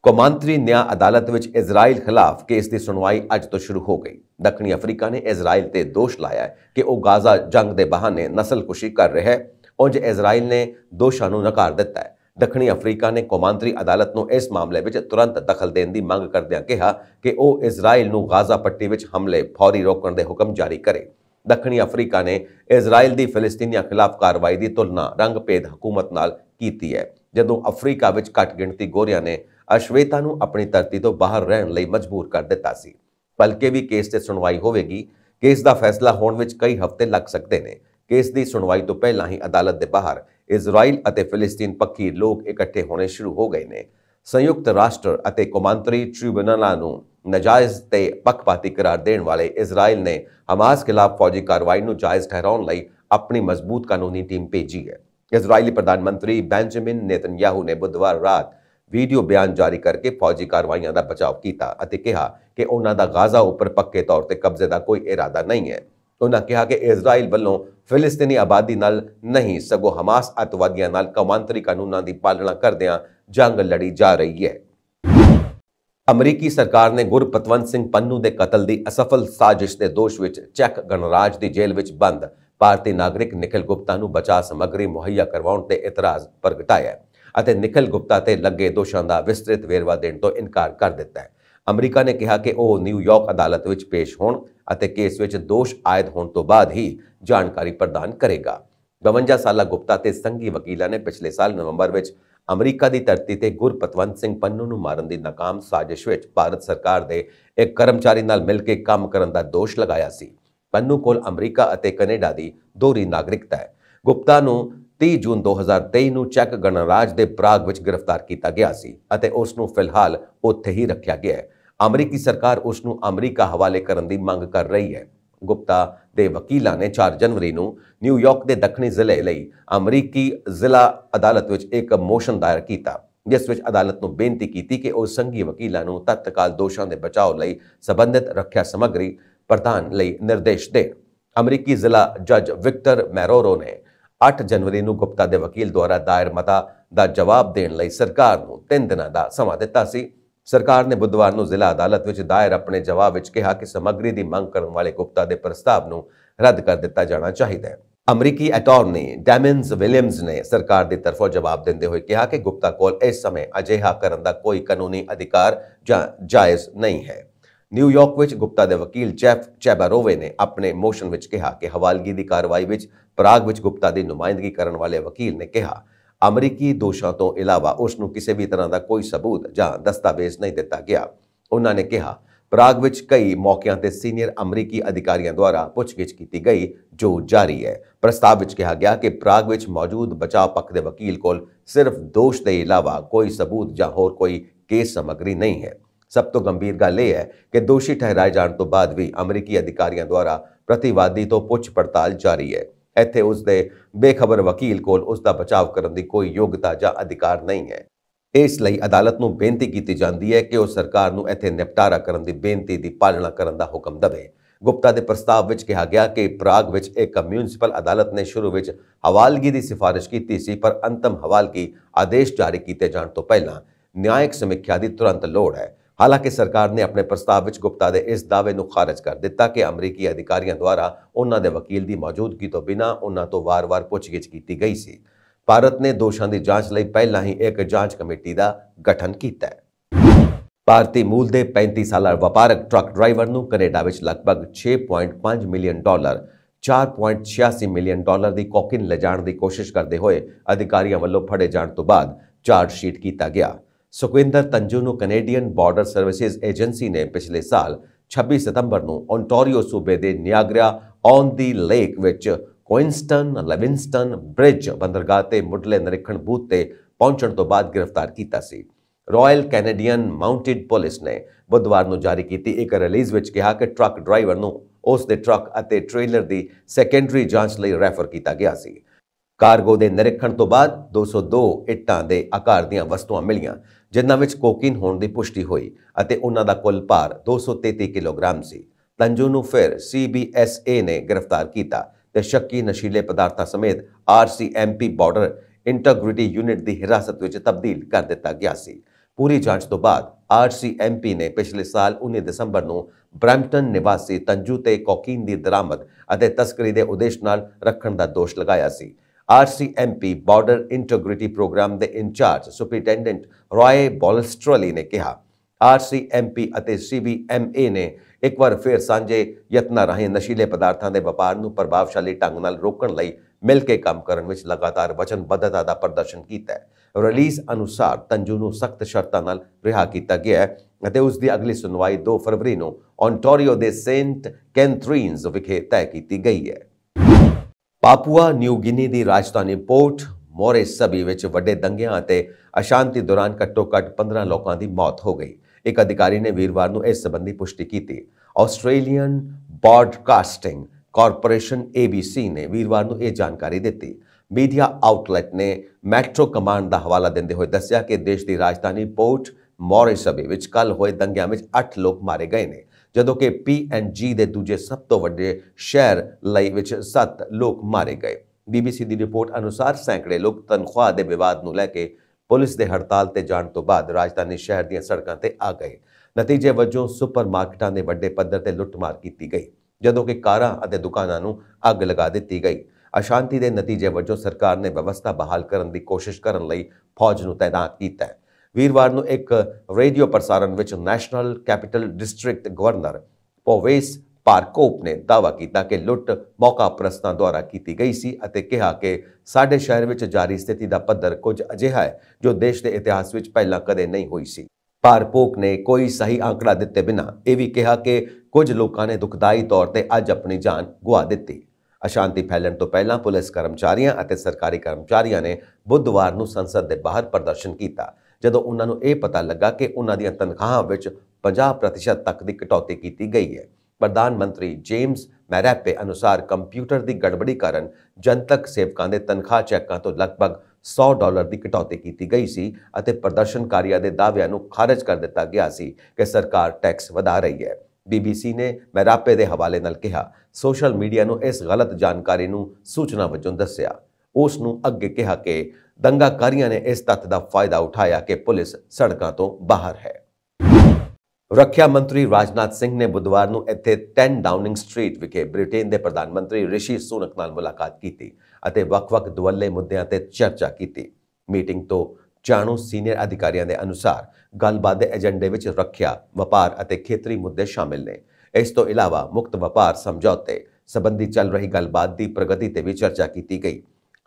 ਕੌਮਾਂਤਰੀ ਨਿਆਂ ਅਦਾਲਤ ਵਿੱਚ ਇਜ਼ਰਾਈਲ ਖਿਲਾਫ ਕੇਸ ਦੀ ਸੁਣਵਾਈ ਅੱਜ ਤੋਂ ਸ਼ੁਰੂ ਹੋ ਗਈ। ਦੱਖਣੀ ਅਫਰੀਕਾ ਨੇ ਇਜ਼ਰਾਈਲ ਤੇ ਦੋਸ਼ ਲਾਇਆ ਕਿ ਉਹ ਗਾਜ਼ਾ ਜੰਗ ਦੇ ਬਹਾਨੇ ਨਸਲਕੁਸ਼ੀ ਕਰ ਰਿਹਾ ਹੈ। ਉਂਝ ਇਜ਼ਰਾਈਲ ਨੇ ਦੋਸ਼ਾਂ ਨੂੰ ਨਕਾਰ ਦਿੱਤਾ ਹੈ। ਦੱਖਣੀ ਅਫਰੀਕਾ ਨੇ ਕੌਮਾਂਤਰੀ ਅਦਾਲਤ ਨੂੰ ਇਸ ਮਾਮਲੇ ਵਿੱਚ ਤੁਰੰਤ ਦਖਲ ਦੇਣ ਦੀ ਮੰਗ ਕਰਦਿਆਂ ਕਿਹਾ ਕਿ ਉਹ ਇਜ਼ਰਾਈਲ ਨੂੰ ਗਾਜ਼ਾ ਪੱਟੀ ਵਿੱਚ ਹਮਲੇ, ਫੌਰੀ ਰੋਕਣ ਦੇ ਹੁਕਮ ਜਾਰੀ ਕਰੇ। ਦੱਖਣੀ ਅਫਰੀਕਾ ਨੇ ਇਜ਼ਰਾਈਲ ਦੀ ਫਿਲਿਸਤੀਨੀਆਂ ਖਿਲਾਫ ਕਾਰਵਾਈ ਦੀ ਤੁਲਨਾ ਰੰਗਭੇਦ ਹਕੂਮਤ ਨਾਲ ਕੀਤੀ ਹੈ, ਜਦੋਂ ਅਫਰੀਕਾ ਵਿੱਚ ਘੱਟ ਗਿਣਤੀ ਗੋਰਿਆਂ ਨੇ ਅਸ਼ਵੇਤਾ ਨੂੰ ਆਪਣੀ ਧਰਤੀ ਤੋਂ ਬਾਹਰ ਰਹਿਣ ਲਈ ਮਜਬੂਰ ਕਰ ਦਿੱਤਾ ਸੀ। ਬਲਕਿ ਵੀ ਕੇਸ ਤੇ ਸੁਣਵਾਈ ਹੋਵੇਗੀ। ਕੇਸ ਦਾ ਫੈਸਲਾ ਹੋਣ ਵਿੱਚ ਕਈ ਹਫ਼ਤੇ ਲੱਗ ਸਕਦੇ ਨੇ। ਕੇਸ ਦੀ ਸੁਣਵਾਈ ਤੋਂ ਪਹਿਲਾਂ ਹੀ ਅਦਾਲਤ ਦੇ ਬਾਹਰ ਇਜ਼ਰਾਈਲ ਅਤੇ ਫਿਲਿਸਤੀਨ ਪੱਖੀ ਲੋਕ ਇਕੱਠੇ ਹੋਣੇ ਸ਼ੁਰੂ ਹੋ ਗਏ ਨੇ। ਸੰਯੁਕਤ ਰਾਸ਼ਟਰ ਅਤੇ ਕੌਮਾਂਤਰੀ ਟ੍ਰਿਬਿਊਨਲਾਂ ਨੂੰ ਨਜਾਇਜ਼ ਤੇ ਪੱਖਪਾਤੀ ਕਰਾਰ ਦੇਣ ਵਾਲੇ ਇਜ਼ਰਾਈਲ ਨੇ ਹਮਾਸ ਖਿਲਾਫ ਫੌਜੀ ਕਾਰਵਾਈ ਨੂੰ ਜਾਇਜ਼ ਠਹਿਰਾਉਣ ਲਈ ਆਪਣੀ ਮਜ਼ਬੂਤ ਕਾਨੂੰਨੀ ਟੀਮ ਭੇਜੀ ਹੈ। ਇਜ਼ਰਾਈਲੀ ਪ੍ਰਧਾਨ ਮੰਤਰੀ ਬੈਂਜਾਮਿਨ ਨੇਤਨਯਾਹੂ ਨੇ ਬੁੱਧਵਾਰ ਰਾਤ ਵੀਡੀਓ ਬਿਆਨ ਜਾਰੀ ਕਰਕੇ ਫੌਜੀ ਕਾਰਵਾਈਆਂ ਦਾ ਬਚਾਅ ਕੀਤਾ ਅਤੇ ਕਿਹਾ ਕਿ ਉਹਨਾਂ ਦਾ ਗਾਜ਼ਾ ਉੱਪਰ ਪੱਕੇ ਤੌਰ ਤੇ ਕਬਜ਼ੇ ਦਾ ਕੋਈ ਇਰਾਦਾ ਨਹੀਂ ਹੈ। ਉਹਨਾਂ ਕਿਹਾ ਕਿ ਇਜ਼ਰਾਈਲ ਵੱਲੋਂ ਫਿਲਿਸਤੀਨੀ ਆਬਾਦੀ ਨਾਲ ਨਹੀਂ ਸਗੋਂ ਹਮਾਸ ਅਤਵਾਦੀਆਂ ਨਾਲ ਕੌਮਾਂਤਰੀ ਕਾਨੂੰਨਾਂ ਦੀ ਪਾਲਣਾ ਕਰਦਿਆਂ ਜੰਗ ਲੜੀ ਜਾ ਰਹੀ ਹੈ ਅਮਰੀਕੀ ਸਰਕਾਰ ਨੇ ਗੁਰਪਤਵੰਤ ਸਿੰਘ ਪੰਨੂ ਦੇ ਕਤਲ ਦੀ ਅਸਫਲ ਸਾਜ਼ਿਸ਼ ਦੇ ਦੋਸ਼ ਵਿੱਚ ਚੈੱਕ ਗਣਰਾਜ ਦੀ ਜੇਲ੍ਹ ਵਿੱਚ ਬੰਦ ਭਾਰਤੀ ਨਾਗਰਿਕ ਨਿਖਿਲ ਗੁਪਤਾ ਨੂੰ ਬਚਾਅ ਸਮੱਗਰੀ ਮੁਹੱਈਆ ਕਰਵਾਉਣ ਤੇ ਇਤਰਾਜ਼ ਪ੍ਰਗਟਾਇਆ ਅਤੇ ਨਿਖਿਲ ਗੁਪਤਾ ਤੇ ਲੱਗੇ ਦੋਸ਼ਾਂ ਦਾ ਵਿਸਤ੍ਰਿਤ ਵੇਰਵਾ ਦੇਣ ਤੋਂ ਇਨਕਾਰ ਕਰ ਦਿੱਤਾ ਹੈ ਅਮਰੀਕਾ ਨੇ ਕਿਹਾ ਕਿ ਉਹ ਨਿਊਯਾਰਕ ਅਦਾਲਤ ਵਿੱਚ ਪੇਸ਼ ਹੋਣ ਅਤੇ ਕੇਸ ਵਿੱਚ ਦੋਸ਼ ਆਇਦ ਹੋਣ ਤੋਂ ਬਾਅਦ ਹੀ ਜਾਣਕਾਰੀ ਪ੍ਰਦਾਨ ਕਰੇਗਾ। 52 ਸਾਲਾ ਗੁਪਤਾ ਤੇ ਸੰਘੀ ਵਕੀਲਾਂ ਨੇ ਪਿਛਲੇ ਸਾਲ ਨਵੰਬਰ ਵਿੱਚ ਅਮਰੀਕਾ ਦੀ ਧਰਤੀ ਤੇ ਗੁਰਪਤਵੰਤ ਸਿੰਘ ਪੰਨੂ ਨੂੰ ਮਾਰਨ ਦੀ ਨਾਕਾਮ ਸਾਜ਼ਿਸ਼ ਵਿੱਚ ਭਾਰਤ ਸਰਕਾਰ ਦੇ ਇੱਕ ਕਰਮਚਾਰੀ ਨਾਲ ਮਿਲ ਕੇ ਕੰਮ ਕਰਨ ਦਾ ਦੋਸ਼ ਲਗਾਇਆ ਸੀ। ਪੰਨੂ ਕੋਲ ਅਮਰੀਕਾ ਅਤੇ ਕੈਨੇਡਾ ਦੀ ਦੋਹਰੀ ਨਾਗਰਿਕਤਾ ਹੈ। ਗੁਪਤਾ ਨੂੰ 30 ਜੂਨ 2023 ਨੂੰ ਚੈੱਕ ਗਣਰਾਜ ਦੇ ਪ੍ਰਾਗ ਵਿੱਚ ਗ੍ਰਿਫਤਾਰ ਕੀਤਾ ਗਿਆ ਸੀ ਅਤੇ ਉਸ ਨੂੰ ਫਿਲਹਾਲ ਉੱਥੇ ਹੀ ਰੱਖਿਆ ਗਿਆ ਹੈ। ਅਮਰੀਕੀ ਸਰਕਾਰ ਉਸ ਨੂੰ ਅਮਰੀਕਾ ਹਵਾਲੇ ਕਰਨ ਦੀ ਮੰਗ ਕਰ ਰਹੀ ਹੈ। ਗੁਪਤਾ ਦੇ ਵਕੀਲਾਂ ਨੇ 4 ਜਨਵਰੀ ਨੂੰ ਨਿਊਯਾਰਕ ਦੇ ਦੱਖਣੀ ਜ਼ਿਲ੍ਹੇ ਲਈ ਅਮਰੀਕੀ ਜ਼ਿਲ੍ਹਾ ਅਦਾਲਤ ਵਿੱਚ ਇੱਕ ਮੋਸ਼ਨ ਦਾਇਰ ਕੀਤਾ, ਜਿਸ ਵਿੱਚ ਅਦਾਲਤ ਨੂੰ ਬੇਨਤੀ ਕੀਤੀ ਕਿ ਉਹ ਸੰਘੀ ਵਕੀਲਾਂ ਨੂੰ ਤਤਕਾਲ ਦੋਸ਼ਾਂ ਦੇ ਬਚਾਓ ਲਈ ਸਬੰਧਿਤ ਰੱਖਿਆ ਸਮੱਗਰੀ ਪ੍ਰਦਾਨ ਲਈ ਨਿਰਦੇਸ਼ ਦੇਣ। ਅਮਰੀਕੀ ਜ਼ਿਲ੍ਹਾ ਜੱਜ ਵਿਕਟਰ ਮੈਰੋਰੋ ਨੇ 8 ਜਨਵਰੀ ਨੂੰ ਗੁਪਤਾ ਦੇ ਵਕੀਲ ਦੁਆਰਾ ਦਾਇਰ ਮਤਾ ਦਾ ਜਵਾਬ ਦੇਣ ਲਈ ਸਰਕਾਰ ਨੂੰ 3 ਦਿਨਾਂ ਦਾ ਸਮਾਂ ਦਿੱਤਾ ਸੀ। ਸਰਕਾਰ ਨੇ ਬੁੱਧਵਾਰ ਨੂੰ ਜ਼ਿਲ੍ਹਾ ਅਦਾਲਤ ਵਿੱਚ ਦਾਇਰ ਆਪਣੇ ਜਵਾਬ ਵਿੱਚ ਕਿਹਾ ਕਿ ਸਮੱਗਰੀ ਦੀ ਮੰਗ ਕਰਨ ਵਾਲੇ ਗੁਪਤਾ ਦੇ ਪ੍ਰਸਤਾਵ ਨੂੰ ਰੱਦ ਕਰ ਦਿੱਤਾ ਜਾਣਾ ਚਾਹੀਦਾ ਹੈ। ਅਮਰੀਕੀ ਅਟਾਰਨੀ ਡੈਮਿਨਸ ਵਿਲੀਅਮਸ ਨੇ ਸਰਕਾਰ ਦੀ ਤਰਫੋਂ ਜਵਾਬ ਦਿੰਦੇ ਹੋਏ ਕਿਹਾ ਕਿ ਗੁਪਤਾ ਕੋਲ ਇਸ ਸਮੇਂ ਅਜਿਹਾ ਕਰਨ ਦਾ ਕੋਈ ਕਾਨੂੰਨੀ ਅਧਿਕਾਰ ਜਾਂ ਜਾਇਜ਼ ਨਹੀਂ ਹੈ। ਨਿਊਯਾਰਕ ਵਿੱਚ ਗੁਪਤਾ ਦੇ ਵਕੀਲ ਜੈਫ ਚੈਬਾਰੋਵੇ ਨੇ ਆਪਣੇ ਮੋਸ਼ਨ ਵਿੱਚ ਕਿਹਾ ਕਿ ਹਵਾਲਗੀ ਦੀ ਕਾਰਵਾਈ ਵਿੱਚ ਪ੍ਰਾਗ ਵਿੱਚ ਗੁਪਤਾ ਦੀ ਨੁਮਾਇੰਦਗੀ ਕਰਨ ਵਾਲੇ ਵਕੀਲ ਨੇ ਕਿਹਾ ਅਮਰੀਕੀ ਦੋਸ਼ਾਂ ਤੋਂ ਇਲਾਵਾ ਉਸ ਨੂੰ ਕਿਸੇ ਵੀ ਤਰ੍ਹਾਂ ਦਾ ਕੋਈ ਸਬੂਤ ਜਾਂ ਦਸਤਾਵੇਜ਼ ਨਹੀਂ ਦਿੱਤਾ ਗਿਆ। ਉਹਨਾਂ ਨੇ ਕਿਹਾ, ਪ੍ਰਾਗ ਵਿੱਚ ਕਈ ਮੌਕਿਆਂ ਤੇ ਸੀਨੀਅਰ ਅਮਰੀਕੀ ਅਧਿਕਾਰੀਆਂ ਦੁਆਰਾ ਪੁੱਛਗਿੱਛ ਕੀਤੀ ਗਈ, ਜੋ ਜਾਰੀ ਹੈ। ਪ੍ਰਸਤਾਵ ਵਿੱਚ ਕਿਹਾ ਗਿਆ ਕਿ ਪ੍ਰਾਗ ਵਿੱਚ ਮੌਜੂਦ ਬਚਾਅ ਪੱਖ ਦੇ ਵਕੀਲ ਕੋਲ ਸਿਰਫ ਦੋਸ਼ ਦੇ ਇਲਾਵਾ ਕੋਈ ਸਬੂਤ ਜਾਂ ਹੋਰ ਕੋਈ ਕੇਸ ਸਮੱਗਰੀ ਨਹੀਂ ਹੈ। ਸਭ ਤੋਂ ਗੰਭੀਰ ਗੱਲ ਇਹ ਹੈ ਕਿ ਦੋਸ਼ੀ ਠਹਿਰਾਏ ਜਾਣ ਤੋਂ ਬਾਅਦ ਵੀ ਅਮਰੀਕੀ ਅਧਿਕਾਰੀਆਂ ਦੁਆਰਾ ਪ੍ਰਤੀਵਾਦੀ ਤੋਂ ਪੁੱਛ ਪੜਤਾਲ ਜਾਰੀ ਹੈ। ਇੱਥੇ ਉਸ ਦੇ ਬੇਖਬਰ ਵਕੀਲ ਕੋਲ ਉਸ ਦਾ ਬਚਾਅ ਕਰਨ ਦੀ ਕੋਈ ਯੋਗਤਾ ਜਾਂ ਅਧਿਕਾਰ ਨਹੀਂ ਹੈ। ਇਸ ਲਈ ਅਦਾਲਤ ਨੂੰ ਬੇਨਤੀ ਕੀਤੀ ਜਾਂਦੀ ਹੈ ਕਿ ਉਹ ਸਰਕਾਰ ਨੂੰ ਇੱਥੇ ਨਿਪਟਾਰਾ ਕਰਨ ਦੀ ਬੇਨਤੀ ਦੀ ਪਾਲਣਾ ਕਰਨ ਦਾ ਹੁਕਮ ਦੇਵੇ। ਗੁਪਤਾ ਦੇ ਪ੍ਰਸਤਾਵ ਵਿੱਚ ਕਿਹਾ ਗਿਆ ਕਿ ਪ੍ਰਾਗ ਵਿੱਚ ਇੱਕ ਮਿਊਨਿਸਪਲ ਅਦਾਲਤ ਨੇ ਸ਼ੁਰੂ ਵਿੱਚ ਹਵਾਲਗੀ ਦੀ ਸਿਫਾਰਿਸ਼ ਕੀਤੀ ਸੀ, ਪਰ ਅੰਤਮ ਹਵਾਲਗੀ ਆਦੇਸ਼ ਜਾਰੀ ਕੀਤੇ ਜਾਣ ਤੋਂ ਪਹਿਲਾਂ ਨਿਆਇਕ ਸਮੀਖਿਆ ਦੀ ਤੁਰੰਤ ਲੋੜ ਹੈ। ਹਾਲਾਂਕਿ ਸਰਕਾਰ ਨੇ ਆਪਣੇ ਪ੍ਰਸਤਾਵ ਵਿੱਚ ਗੁਪਤਾ ਦੇ ਇਸ ਦਾਅਵੇ ਨੂੰ ਖਾਰਜ ਕਰ ਦਿੱਤਾ ਕਿ ਅਮਰੀਕੀ ਅਧਿਕਾਰੀਆਂ ਦੁਆਰਾ ਉਹਨਾਂ ਦੇ ਵਕੀਲ ਦੀ ਮੌਜੂਦਗੀ ਤੋਂ ਬਿਨਾਂ ਉਹਨਾਂ ਤੋਂ ਵਾਰ-ਵਾਰ ਪੁੱਛਗਿੱਛ ਕੀਤੀ ਗਈ ਸੀ। ਭਾਰਤ ਨੇ ਦੋਸ਼ਾਂ ਦੀ ਜਾਂਚ ਲਈ ਪਹਿਲਾਂ ਹੀ ਇੱਕ ਜਾਂਚ ਕਮੇਟੀ ਦਾ ਗਠਨ ਕੀਤਾ ਹੈ। ਭਾਰਤੀ ਮੂਲ ਦੇ 35 ਸਾਲਾ ਵਪਾਰਕ ਟਰੱਕ ਡਰਾਈਵਰ ਨੂੰ ਕੈਨੇਡਾ ਵਿੱਚ ਲਗਭਗ 6.5 ਮਿਲੀਅਨ ਡਾਲਰ 4.86 ਮਿਲੀਅਨ ਡਾਲਰ ਦੀ ਕੋਕਿਨ ਲਿਜਾਣ ਦੀ ਕੋਸ਼ਿਸ਼ ਕਰਦੇ ਹੋਏ ਅਧਿਕਾਰੀਆਂ ਵੱਲੋਂ ਫੜੇ ਜਾਣ ਤੋਂ ਬਾਅਦ ਚਾਰਜ ਸ਼ੀਟ ਕੀਤਾ ਗਿਆ। ਸੁਖਵਿੰਦਰ ਤੰਜੂ ਨੂੰ ਕੈਨੇਡੀਅਨ ਬਾਰਡਰ ਸਰਵਿਸਿਜ਼ ਏਜੰਸੀ ਨੇ ਪਿਛਲੇ ਸਾਲ 26 ਸਤੰਬਰ ਨੂੰ ਓਨਟਾਰੀਓ ਸੂਬੇ ਦੇ ਨਿਆਗਰਾ ਔਨ ਦੀ ਲੇਕ ਵਿੱਚ ਕੋਇਨਸਟਨ ਲੈਵਿੰਸਟਨ ਬ੍ਰਿਜ ਬੰਦਰਗਾਹ ਤੇ ਮੁੱਢਲੇ ਨਿਰੀਖਣ ਬੂਥ ਤੇ ਪਹੁੰਚਣ ਤੋਂ ਬਾਅਦ ਗ੍ਰਿਫਤਾਰ ਕੀਤਾ ਸੀ। ਰਾਇਲ ਕੈਨੇਡੀਅਨ ਮਾਊਂਟਡ ਪੁਲਿਸ ਨੇ ਬੁੱਧਵਾਰ ਨੂੰ ਜਾਰੀ ਕੀਤੀ ਇੱਕ ਰਿਲੀਜ਼ ਵਿੱਚ ਕਿਹਾ ਕਿ ਟਰੱਕ ਡਰਾਈਵਰ ਨੂੰ ਉਸ ਦੇ ਟਰੱਕ ਅਤੇ ਟ੍ਰੇਲਰ ਦੀ ਸੈਕੰਡਰੀ ਜਾਂਚ ਲਈ ਰੈਫਰ ਕੀਤਾ ਗਿਆ ਸੀ। ਕਾਰਗੋ ਦੇ ਨਿਰੀਖਣ ਤੋਂ ਬਾਅਦ 202 ਇੱਟਾਂ ਦੇ ਆਕਾਰ ਦੀਆਂ ਵਸਤੂਆਂ ਮਿਲੀਆਂ। ਜਿਨ੍ਹਾਂ ਵਿੱਚ ਕੋਕੀਨ ਹੋਣ ਦੀ ਪੁਸ਼ਟੀ ਹੋਈ ਅਤੇ ਉਹਨਾਂ ਦਾ ਕੁੱਲ ਭਾਰ 233 ਕਿਲੋਗ੍ਰਾਮ ਸੀ। ਤੰਜੂ ਨੂੰ ਫਿਰ CBSA ਨੇ ਗ੍ਰਿਫਤਾਰ ਕੀਤਾ ਤੇ ਸ਼ੱਕੀ ਨਸ਼ੀਲੇ ਪਦਾਰਥਾਂ ਸਮੇਤ RCMP ਬਾਰਡਰ ਇੰਟੈਗ੍ਰਿਟੀ ਯੂਨਿਟ ਦੀ ਹਿਰਾਸਤ ਵਿੱਚ ਤਬਦੀਲ ਕਰ ਦਿੱਤਾ ਗਿਆ ਸੀ। ਪੂਰੀ ਜਾਂਚ ਤੋਂ ਬਾਅਦ RCMP ਨੇ ਪਿਛਲੇ ਸਾਲ 19 ਦਸੰਬਰ ਨੂੰ ਬ੍ਰੈਂਪਟਨ ਨਿਵਾਸੀ ਤੰਜੂ ਤੇ ਕੋਕੀਨ ਦੀ ਦਰਾਮਦ ਅਤੇ ਤਸਕਰੀ ਦੇ ਉਦੇਸ਼ ਨਾਲ ਰੱਖਣ ਦਾ ਦੋਸ਼ ਲਗਾਇਆ ਸੀ। RCMP ਬਾਰਡਰ ਇੰਟੈਗ੍ਰਿਟੀ ਪ੍ਰੋਗਰਾਮ ਦੇ in charge superintendent Roy Bolsterli ਨੇ ਕਿਹਾ। RCMP ਅਤੇ CBMA ਨੇ ਇੱਕ ਵਾਰ ਫਿਰ ਸਾਂਝੇ ਯਤਨਾਂ ਰਾਹੀਂ ਨਸ਼ੀਲੇ ਪਦਾਰਥਾਂ ਦੇ ਵਪਾਰ ਨੂੰ ਪ੍ਰਭਾਵਸ਼ਾਲੀ ਢੰਗ ਨਾਲ ਰੋਕਣ ਲਈ ਮਿਲ ਕੇ ਕੰਮ ਕਰਨ ਵਿੱਚ ਲਗਾਤਾਰ ਵਚਨਬੱਧਤਾ ਦਾ ਪ੍ਰਦਰਸ਼ਨ ਕੀਤਾ ਹੈ। ਰਿਲੀਜ਼ ਅਨੁਸਾਰ ਤੰਜੂ ਨੂੰ ਸਖਤ ਸ਼ਰਤਾਂ ਨਾਲ ਰਿਹਾ ਕੀਤਾ ਗਿਆ ਹੈ ਅਤੇ ਉਸ ਦੀ ਅਗਲੀ ਸੁਣਵਾਈ 2 ਫਰਵਰੀ ਨੂੰ ਓਨਟਾਰੀਓ ਦੇ ਸੇਂਟ ਕੈਂਥਰੀਨਸ ਵਿਖੇ ਤੈਅ ਕੀਤੀ ਗਈ ਹੈ। ਪਾਪੂਆ, ਨਿਊ ਗਿਨੀ ਦੀ ਰਾਜਧਾਨੀ ਪੋਰਟ ਮੋਰੇਸਬੀ ਵਿੱਚ ਵੱਡੇ ਦੰਗਿਆਂ ਅਤੇ ਅਸ਼ਾਂਤੀ ਦੌਰਾਨ ਘੱਟੋ-ਘੱਟ 15 ਲੋਕਾਂ ਦੀ ਮੌਤ ਹੋ ਗਈ। ਇੱਕ ਅਧਿਕਾਰੀ ਨੇ ਵੀਰਵਾਰ ਨੂੰ ਇਸ ਸੰਬੰਧੀ ਪੁਸ਼ਟੀ ਕੀਤੀ। ਆਸਟ੍ਰੇਲੀਅਨ ਬਾਰਡਕਾਸਟਿੰਗ ਕਾਰਪੋਰੇਸ਼ਨ ABC ਨੇ ਵੀਰਵਾਰ ਨੂੰ ਇਹ ਜਾਣਕਾਰੀ ਦਿੱਤੀ। ਮੀਡੀਆ ਆਊਟਲੈਟ ਨੇ ਮੈਟਰੋ ਕਮਾਂਡ ਦਾ ਹਵਾਲਾ ਦਿੰਦੇ ਹੋਏ ਦੱਸਿਆ ਕਿ ਦੇਸ਼ ਦੀ ਰਾਜਧਾਨੀ ਪੋਰਟ ਮੋਰੇਸਬੀ ਵਿੱਚ ਕੱਲ ਹੋਏ ਦੰਗਿਆਂ ਵਿੱਚ 8 ਲੋਕ ਮਾਰੇ ਗਏ ਨੇ। ਜਦੋਂ ਕਿ ਪੀਐਨਜੀ ਦੇ ਦੂਜੇ ਸਭ ਤੋਂ ਵੱਡੇ ਸ਼ਹਿਰ ਲਈ ਵਿੱਚ 7 ਲੋਕ ਮਾਰੇ ਗਏ। ਬੀਬੀਸੀ ਦੀ ਰਿਪੋਰਟ ਅਨੁਸਾਰ ਸੈਂਕੜੇ ਲੋਕ ਤਨਖਾਹ ਦੇ ਵਿਵਾਦ ਨੂੰ ਲੈ ਕੇ ਪੁਲਿਸ ਦੇ ਹੜਤਾਲ ਤੇ ਜਾਣ ਤੋਂ ਬਾਅਦ ਰਾਜਧਾਨੀ ਸ਼ਹਿਰ ਦੀਆਂ ਸੜਕਾਂ ਤੇ ਆ ਗਏ। ਨਤੀਜੇ ਵਜੋਂ ਸੁਪਰਮਾਰਕਟਾਂ ਦੇ ਵੱਡੇ ਪੱਧਰ ਤੇ ਲੁੱਟਮਾਰ ਕੀਤੀ ਗਈ, ਜਦੋਂ ਕਿ ਕਾਰਾਂ ਅਤੇ ਦੁਕਾਨਾਂ ਨੂੰ ਅੱਗ ਲਗਾ ਦਿੱਤੀ ਗਈ। ਅਸ਼ਾਂਤੀ ਦੇ ਨਤੀਜੇ ਵਜੋਂ ਸਰਕਾਰ ਨੇ ਵਿਵਸਥਾ ਬਹਾਲ ਕਰਨ ਦੀ ਕੋਸ਼ਿਸ਼ ਕਰਨ ਲਈ ਫੌਜ ਨੂੰ ਤਾਇਨਾਤ ਕੀਤਾ ਹੈ। ਵੀਰਵਾਰ ਨੂੰ ਇੱਕ ਰੇਡੀਓ ਪ੍ਰਸਾਰਣ ਵਿੱਚ National Capital District governor Powes Parkop ਨੇ ਦਾਅਵਾ ਕੀਤਾ ਕਿ ਲੁੱਟ ਮੌਕਾ ਪ੍ਰਸਤਾਂ ਦੁਆਰਾ ਕੀਤੀ ਗਈ ਸੀ ਅਤੇ ਕਿਹਾ ਕਿ ਸਾਡੇ ਸ਼ਹਿਰ ਵਿੱਚ ਜਾਰੀ ਸਥਿਤੀ ਦਾ ਪੱਧਰ ਕੁਝ ਅਜਿਹਾ ਹੈ ਜੋ ਦੇਸ਼ ਦੇ ਇਤਿਹਾਸ ਵਿੱਚ ਪਹਿਲਾਂ ਕਦੇ ਨਹੀਂ ਹੋਈ ਸੀ। ਪਾਰਪੋਕ ਨੇ ਕੋਈ ਸਹੀ ਆંકੜਾ ਦਿੱਤੇ ਬਿਨਾਂ ਇਹ ਵੀ ਕਿਹਾ ਕਿ ਕੁਝ ਲੋਕਾਂ ਨੇ ਦੁਖਦਾਈ ਤੌਰ ਤੇ ਅੱਜ ਆਪਣੀ ਜਾਨ ਗਵਾ ਦਿੱਤੀ। ਅਸ਼ਾਂਤੀ ਫੈਲਣ ਤੋਂ ਪਹਿਲਾਂ ਪੁਲਿਸ ਕਰਮਚਾਰੀਆਂ ਅਤੇ ਸਰਕਾਰੀ ਕਰਮਚਾਰੀਆਂ ਨੇ ਬੁੱਧਵਾਰ ਨੂੰ ਸੰਸਦ ਦੇ ਬਾਹਰ ਪ੍ਰਦਰਸ਼ਨ ਕੀਤਾ। ਜਦੋਂ ਉਹਨਾਂ ਨੂੰ ਇਹ ਪਤਾ ਲੱਗਾ ਕਿ ਉਹਨਾਂ ਦੀਆਂ ਤਨਖਾਹਾਂ ਵਿੱਚ 50% ਤੱਕ ਦੀ ਕਟੌਤੀ ਕੀਤੀ ਗਈ ਹੈ। ਪ੍ਰਧਾਨ ਮੰਤਰੀ ਜੇਮਸ ਮੈਰੈਪੇ ਅਨੁਸਾਰ ਕੰਪਿਊਟਰ ਦੀ ਗੜਬੜੀ ਕਾਰਨ ਜਨਤਕ ਸੇਵਕਾਂ ਦੇ ਤਨਖਾਹ ਚੈੱਕਾਂ ਤੋਂ ਲਗਭਗ 100 ਡਾਲਰ ਦੀ ਕਟੌਤੀ ਕੀਤੀ ਗਈ ਸੀ ਅਤੇ ਪ੍ਰਦਰਸ਼ਨਕਾਰੀਆਂ ਦੇ ਦਾਅਵਿਆਂ ਨੂੰ ਖਾਰਜ ਕਰ ਦਿੱਤਾ ਗਿਆ ਸੀ ਕਿ ਸਰਕਾਰ ਟੈਕਸ ਵਧਾ ਰਹੀ ਹੈ। ਬੀਬੀਸੀ ਨੇ ਮੈਰਾਪੇ ਦੇ ਹਵਾਲੇ ਨਾਲ ਕਿਹਾ, ਸੋਸ਼ਲ ਮੀਡੀਆ ਨੂੰ ਇਸ ਗਲਤ ਜਾਣਕਾਰੀ ਨੂੰ ਸੂਚਨਾ ਵਜੋਂ ਦੱਸਿਆ। ਉਸ ਨੂੰ ਅੱਗੇ ਕਿਹਾ ਕਿ ਦੰਗਾਕਾਰੀਆਂ ਨੇ ਇਸ ਤੱਥ ਦਾ ਫਾਇਦਾ ਉਠਾਇਆ ਕਿ ਪੁਲਿਸ ਸੜਕਾਂ ਤੋਂ ਬਾਹਰ ਹੈ। ਰੱਖਿਆ ਮੰਤਰੀ ਰਾਜਨਾਥ ਸਿੰਘ ਨੇ ਬੁੱਧਵਾਰ ਨੂੰ ਇੱਥੇ 10 ਡਾਊਨਿੰਗ ਸਟਰੀਟ ਵਿਖੇ ਬ੍ਰਿਟੇਨ ਦੇ ਪ੍ਰਧਾਨ ਮੰਤਰੀ ਰਿਸ਼ੀ ਸੁਨਕ ਨਾਲ ਮੁਲਾਕਾਤ ਕੀਤੀ ਅਤੇ ਵੱਖ-ਵੱਖ ਦੁਵੱਲੇ ਮੁੱਦਿਆਂ ਤੇ ਚਰਚਾ ਕੀਤੀ। ਮੀਟਿੰਗ ਤੋਂ ਜਾਣੂ ਸੀਨੀਅਰ ਅਧਿਕਾਰੀਆਂ ਦੇ ਅਨੁਸਾਰ ਗੱਲਬਾਤ ਦੇ ਏਜੰਡੇ ਵਿੱਚ ਰੱਖਿਆ, ਵਪਾਰ ਅਤੇ ਖੇਤਰੀ ਮੁੱਦੇ ਸ਼ਾਮਿਲ ਨੇ। ਇਸ ਤੋਂ ਇਲਾਵਾ ਮੁਕਤ ਵਪਾਰ ਸਮਝੌਤੇ ਸੰਬੰਧੀ ਚੱਲ ਰਹੀ ਗੱਲਬਾਤ ਦੀ ਪ੍ਰਗਤੀ ਤੇ ਵੀ ਚਰਚਾ ਕੀਤੀ ਗਈ।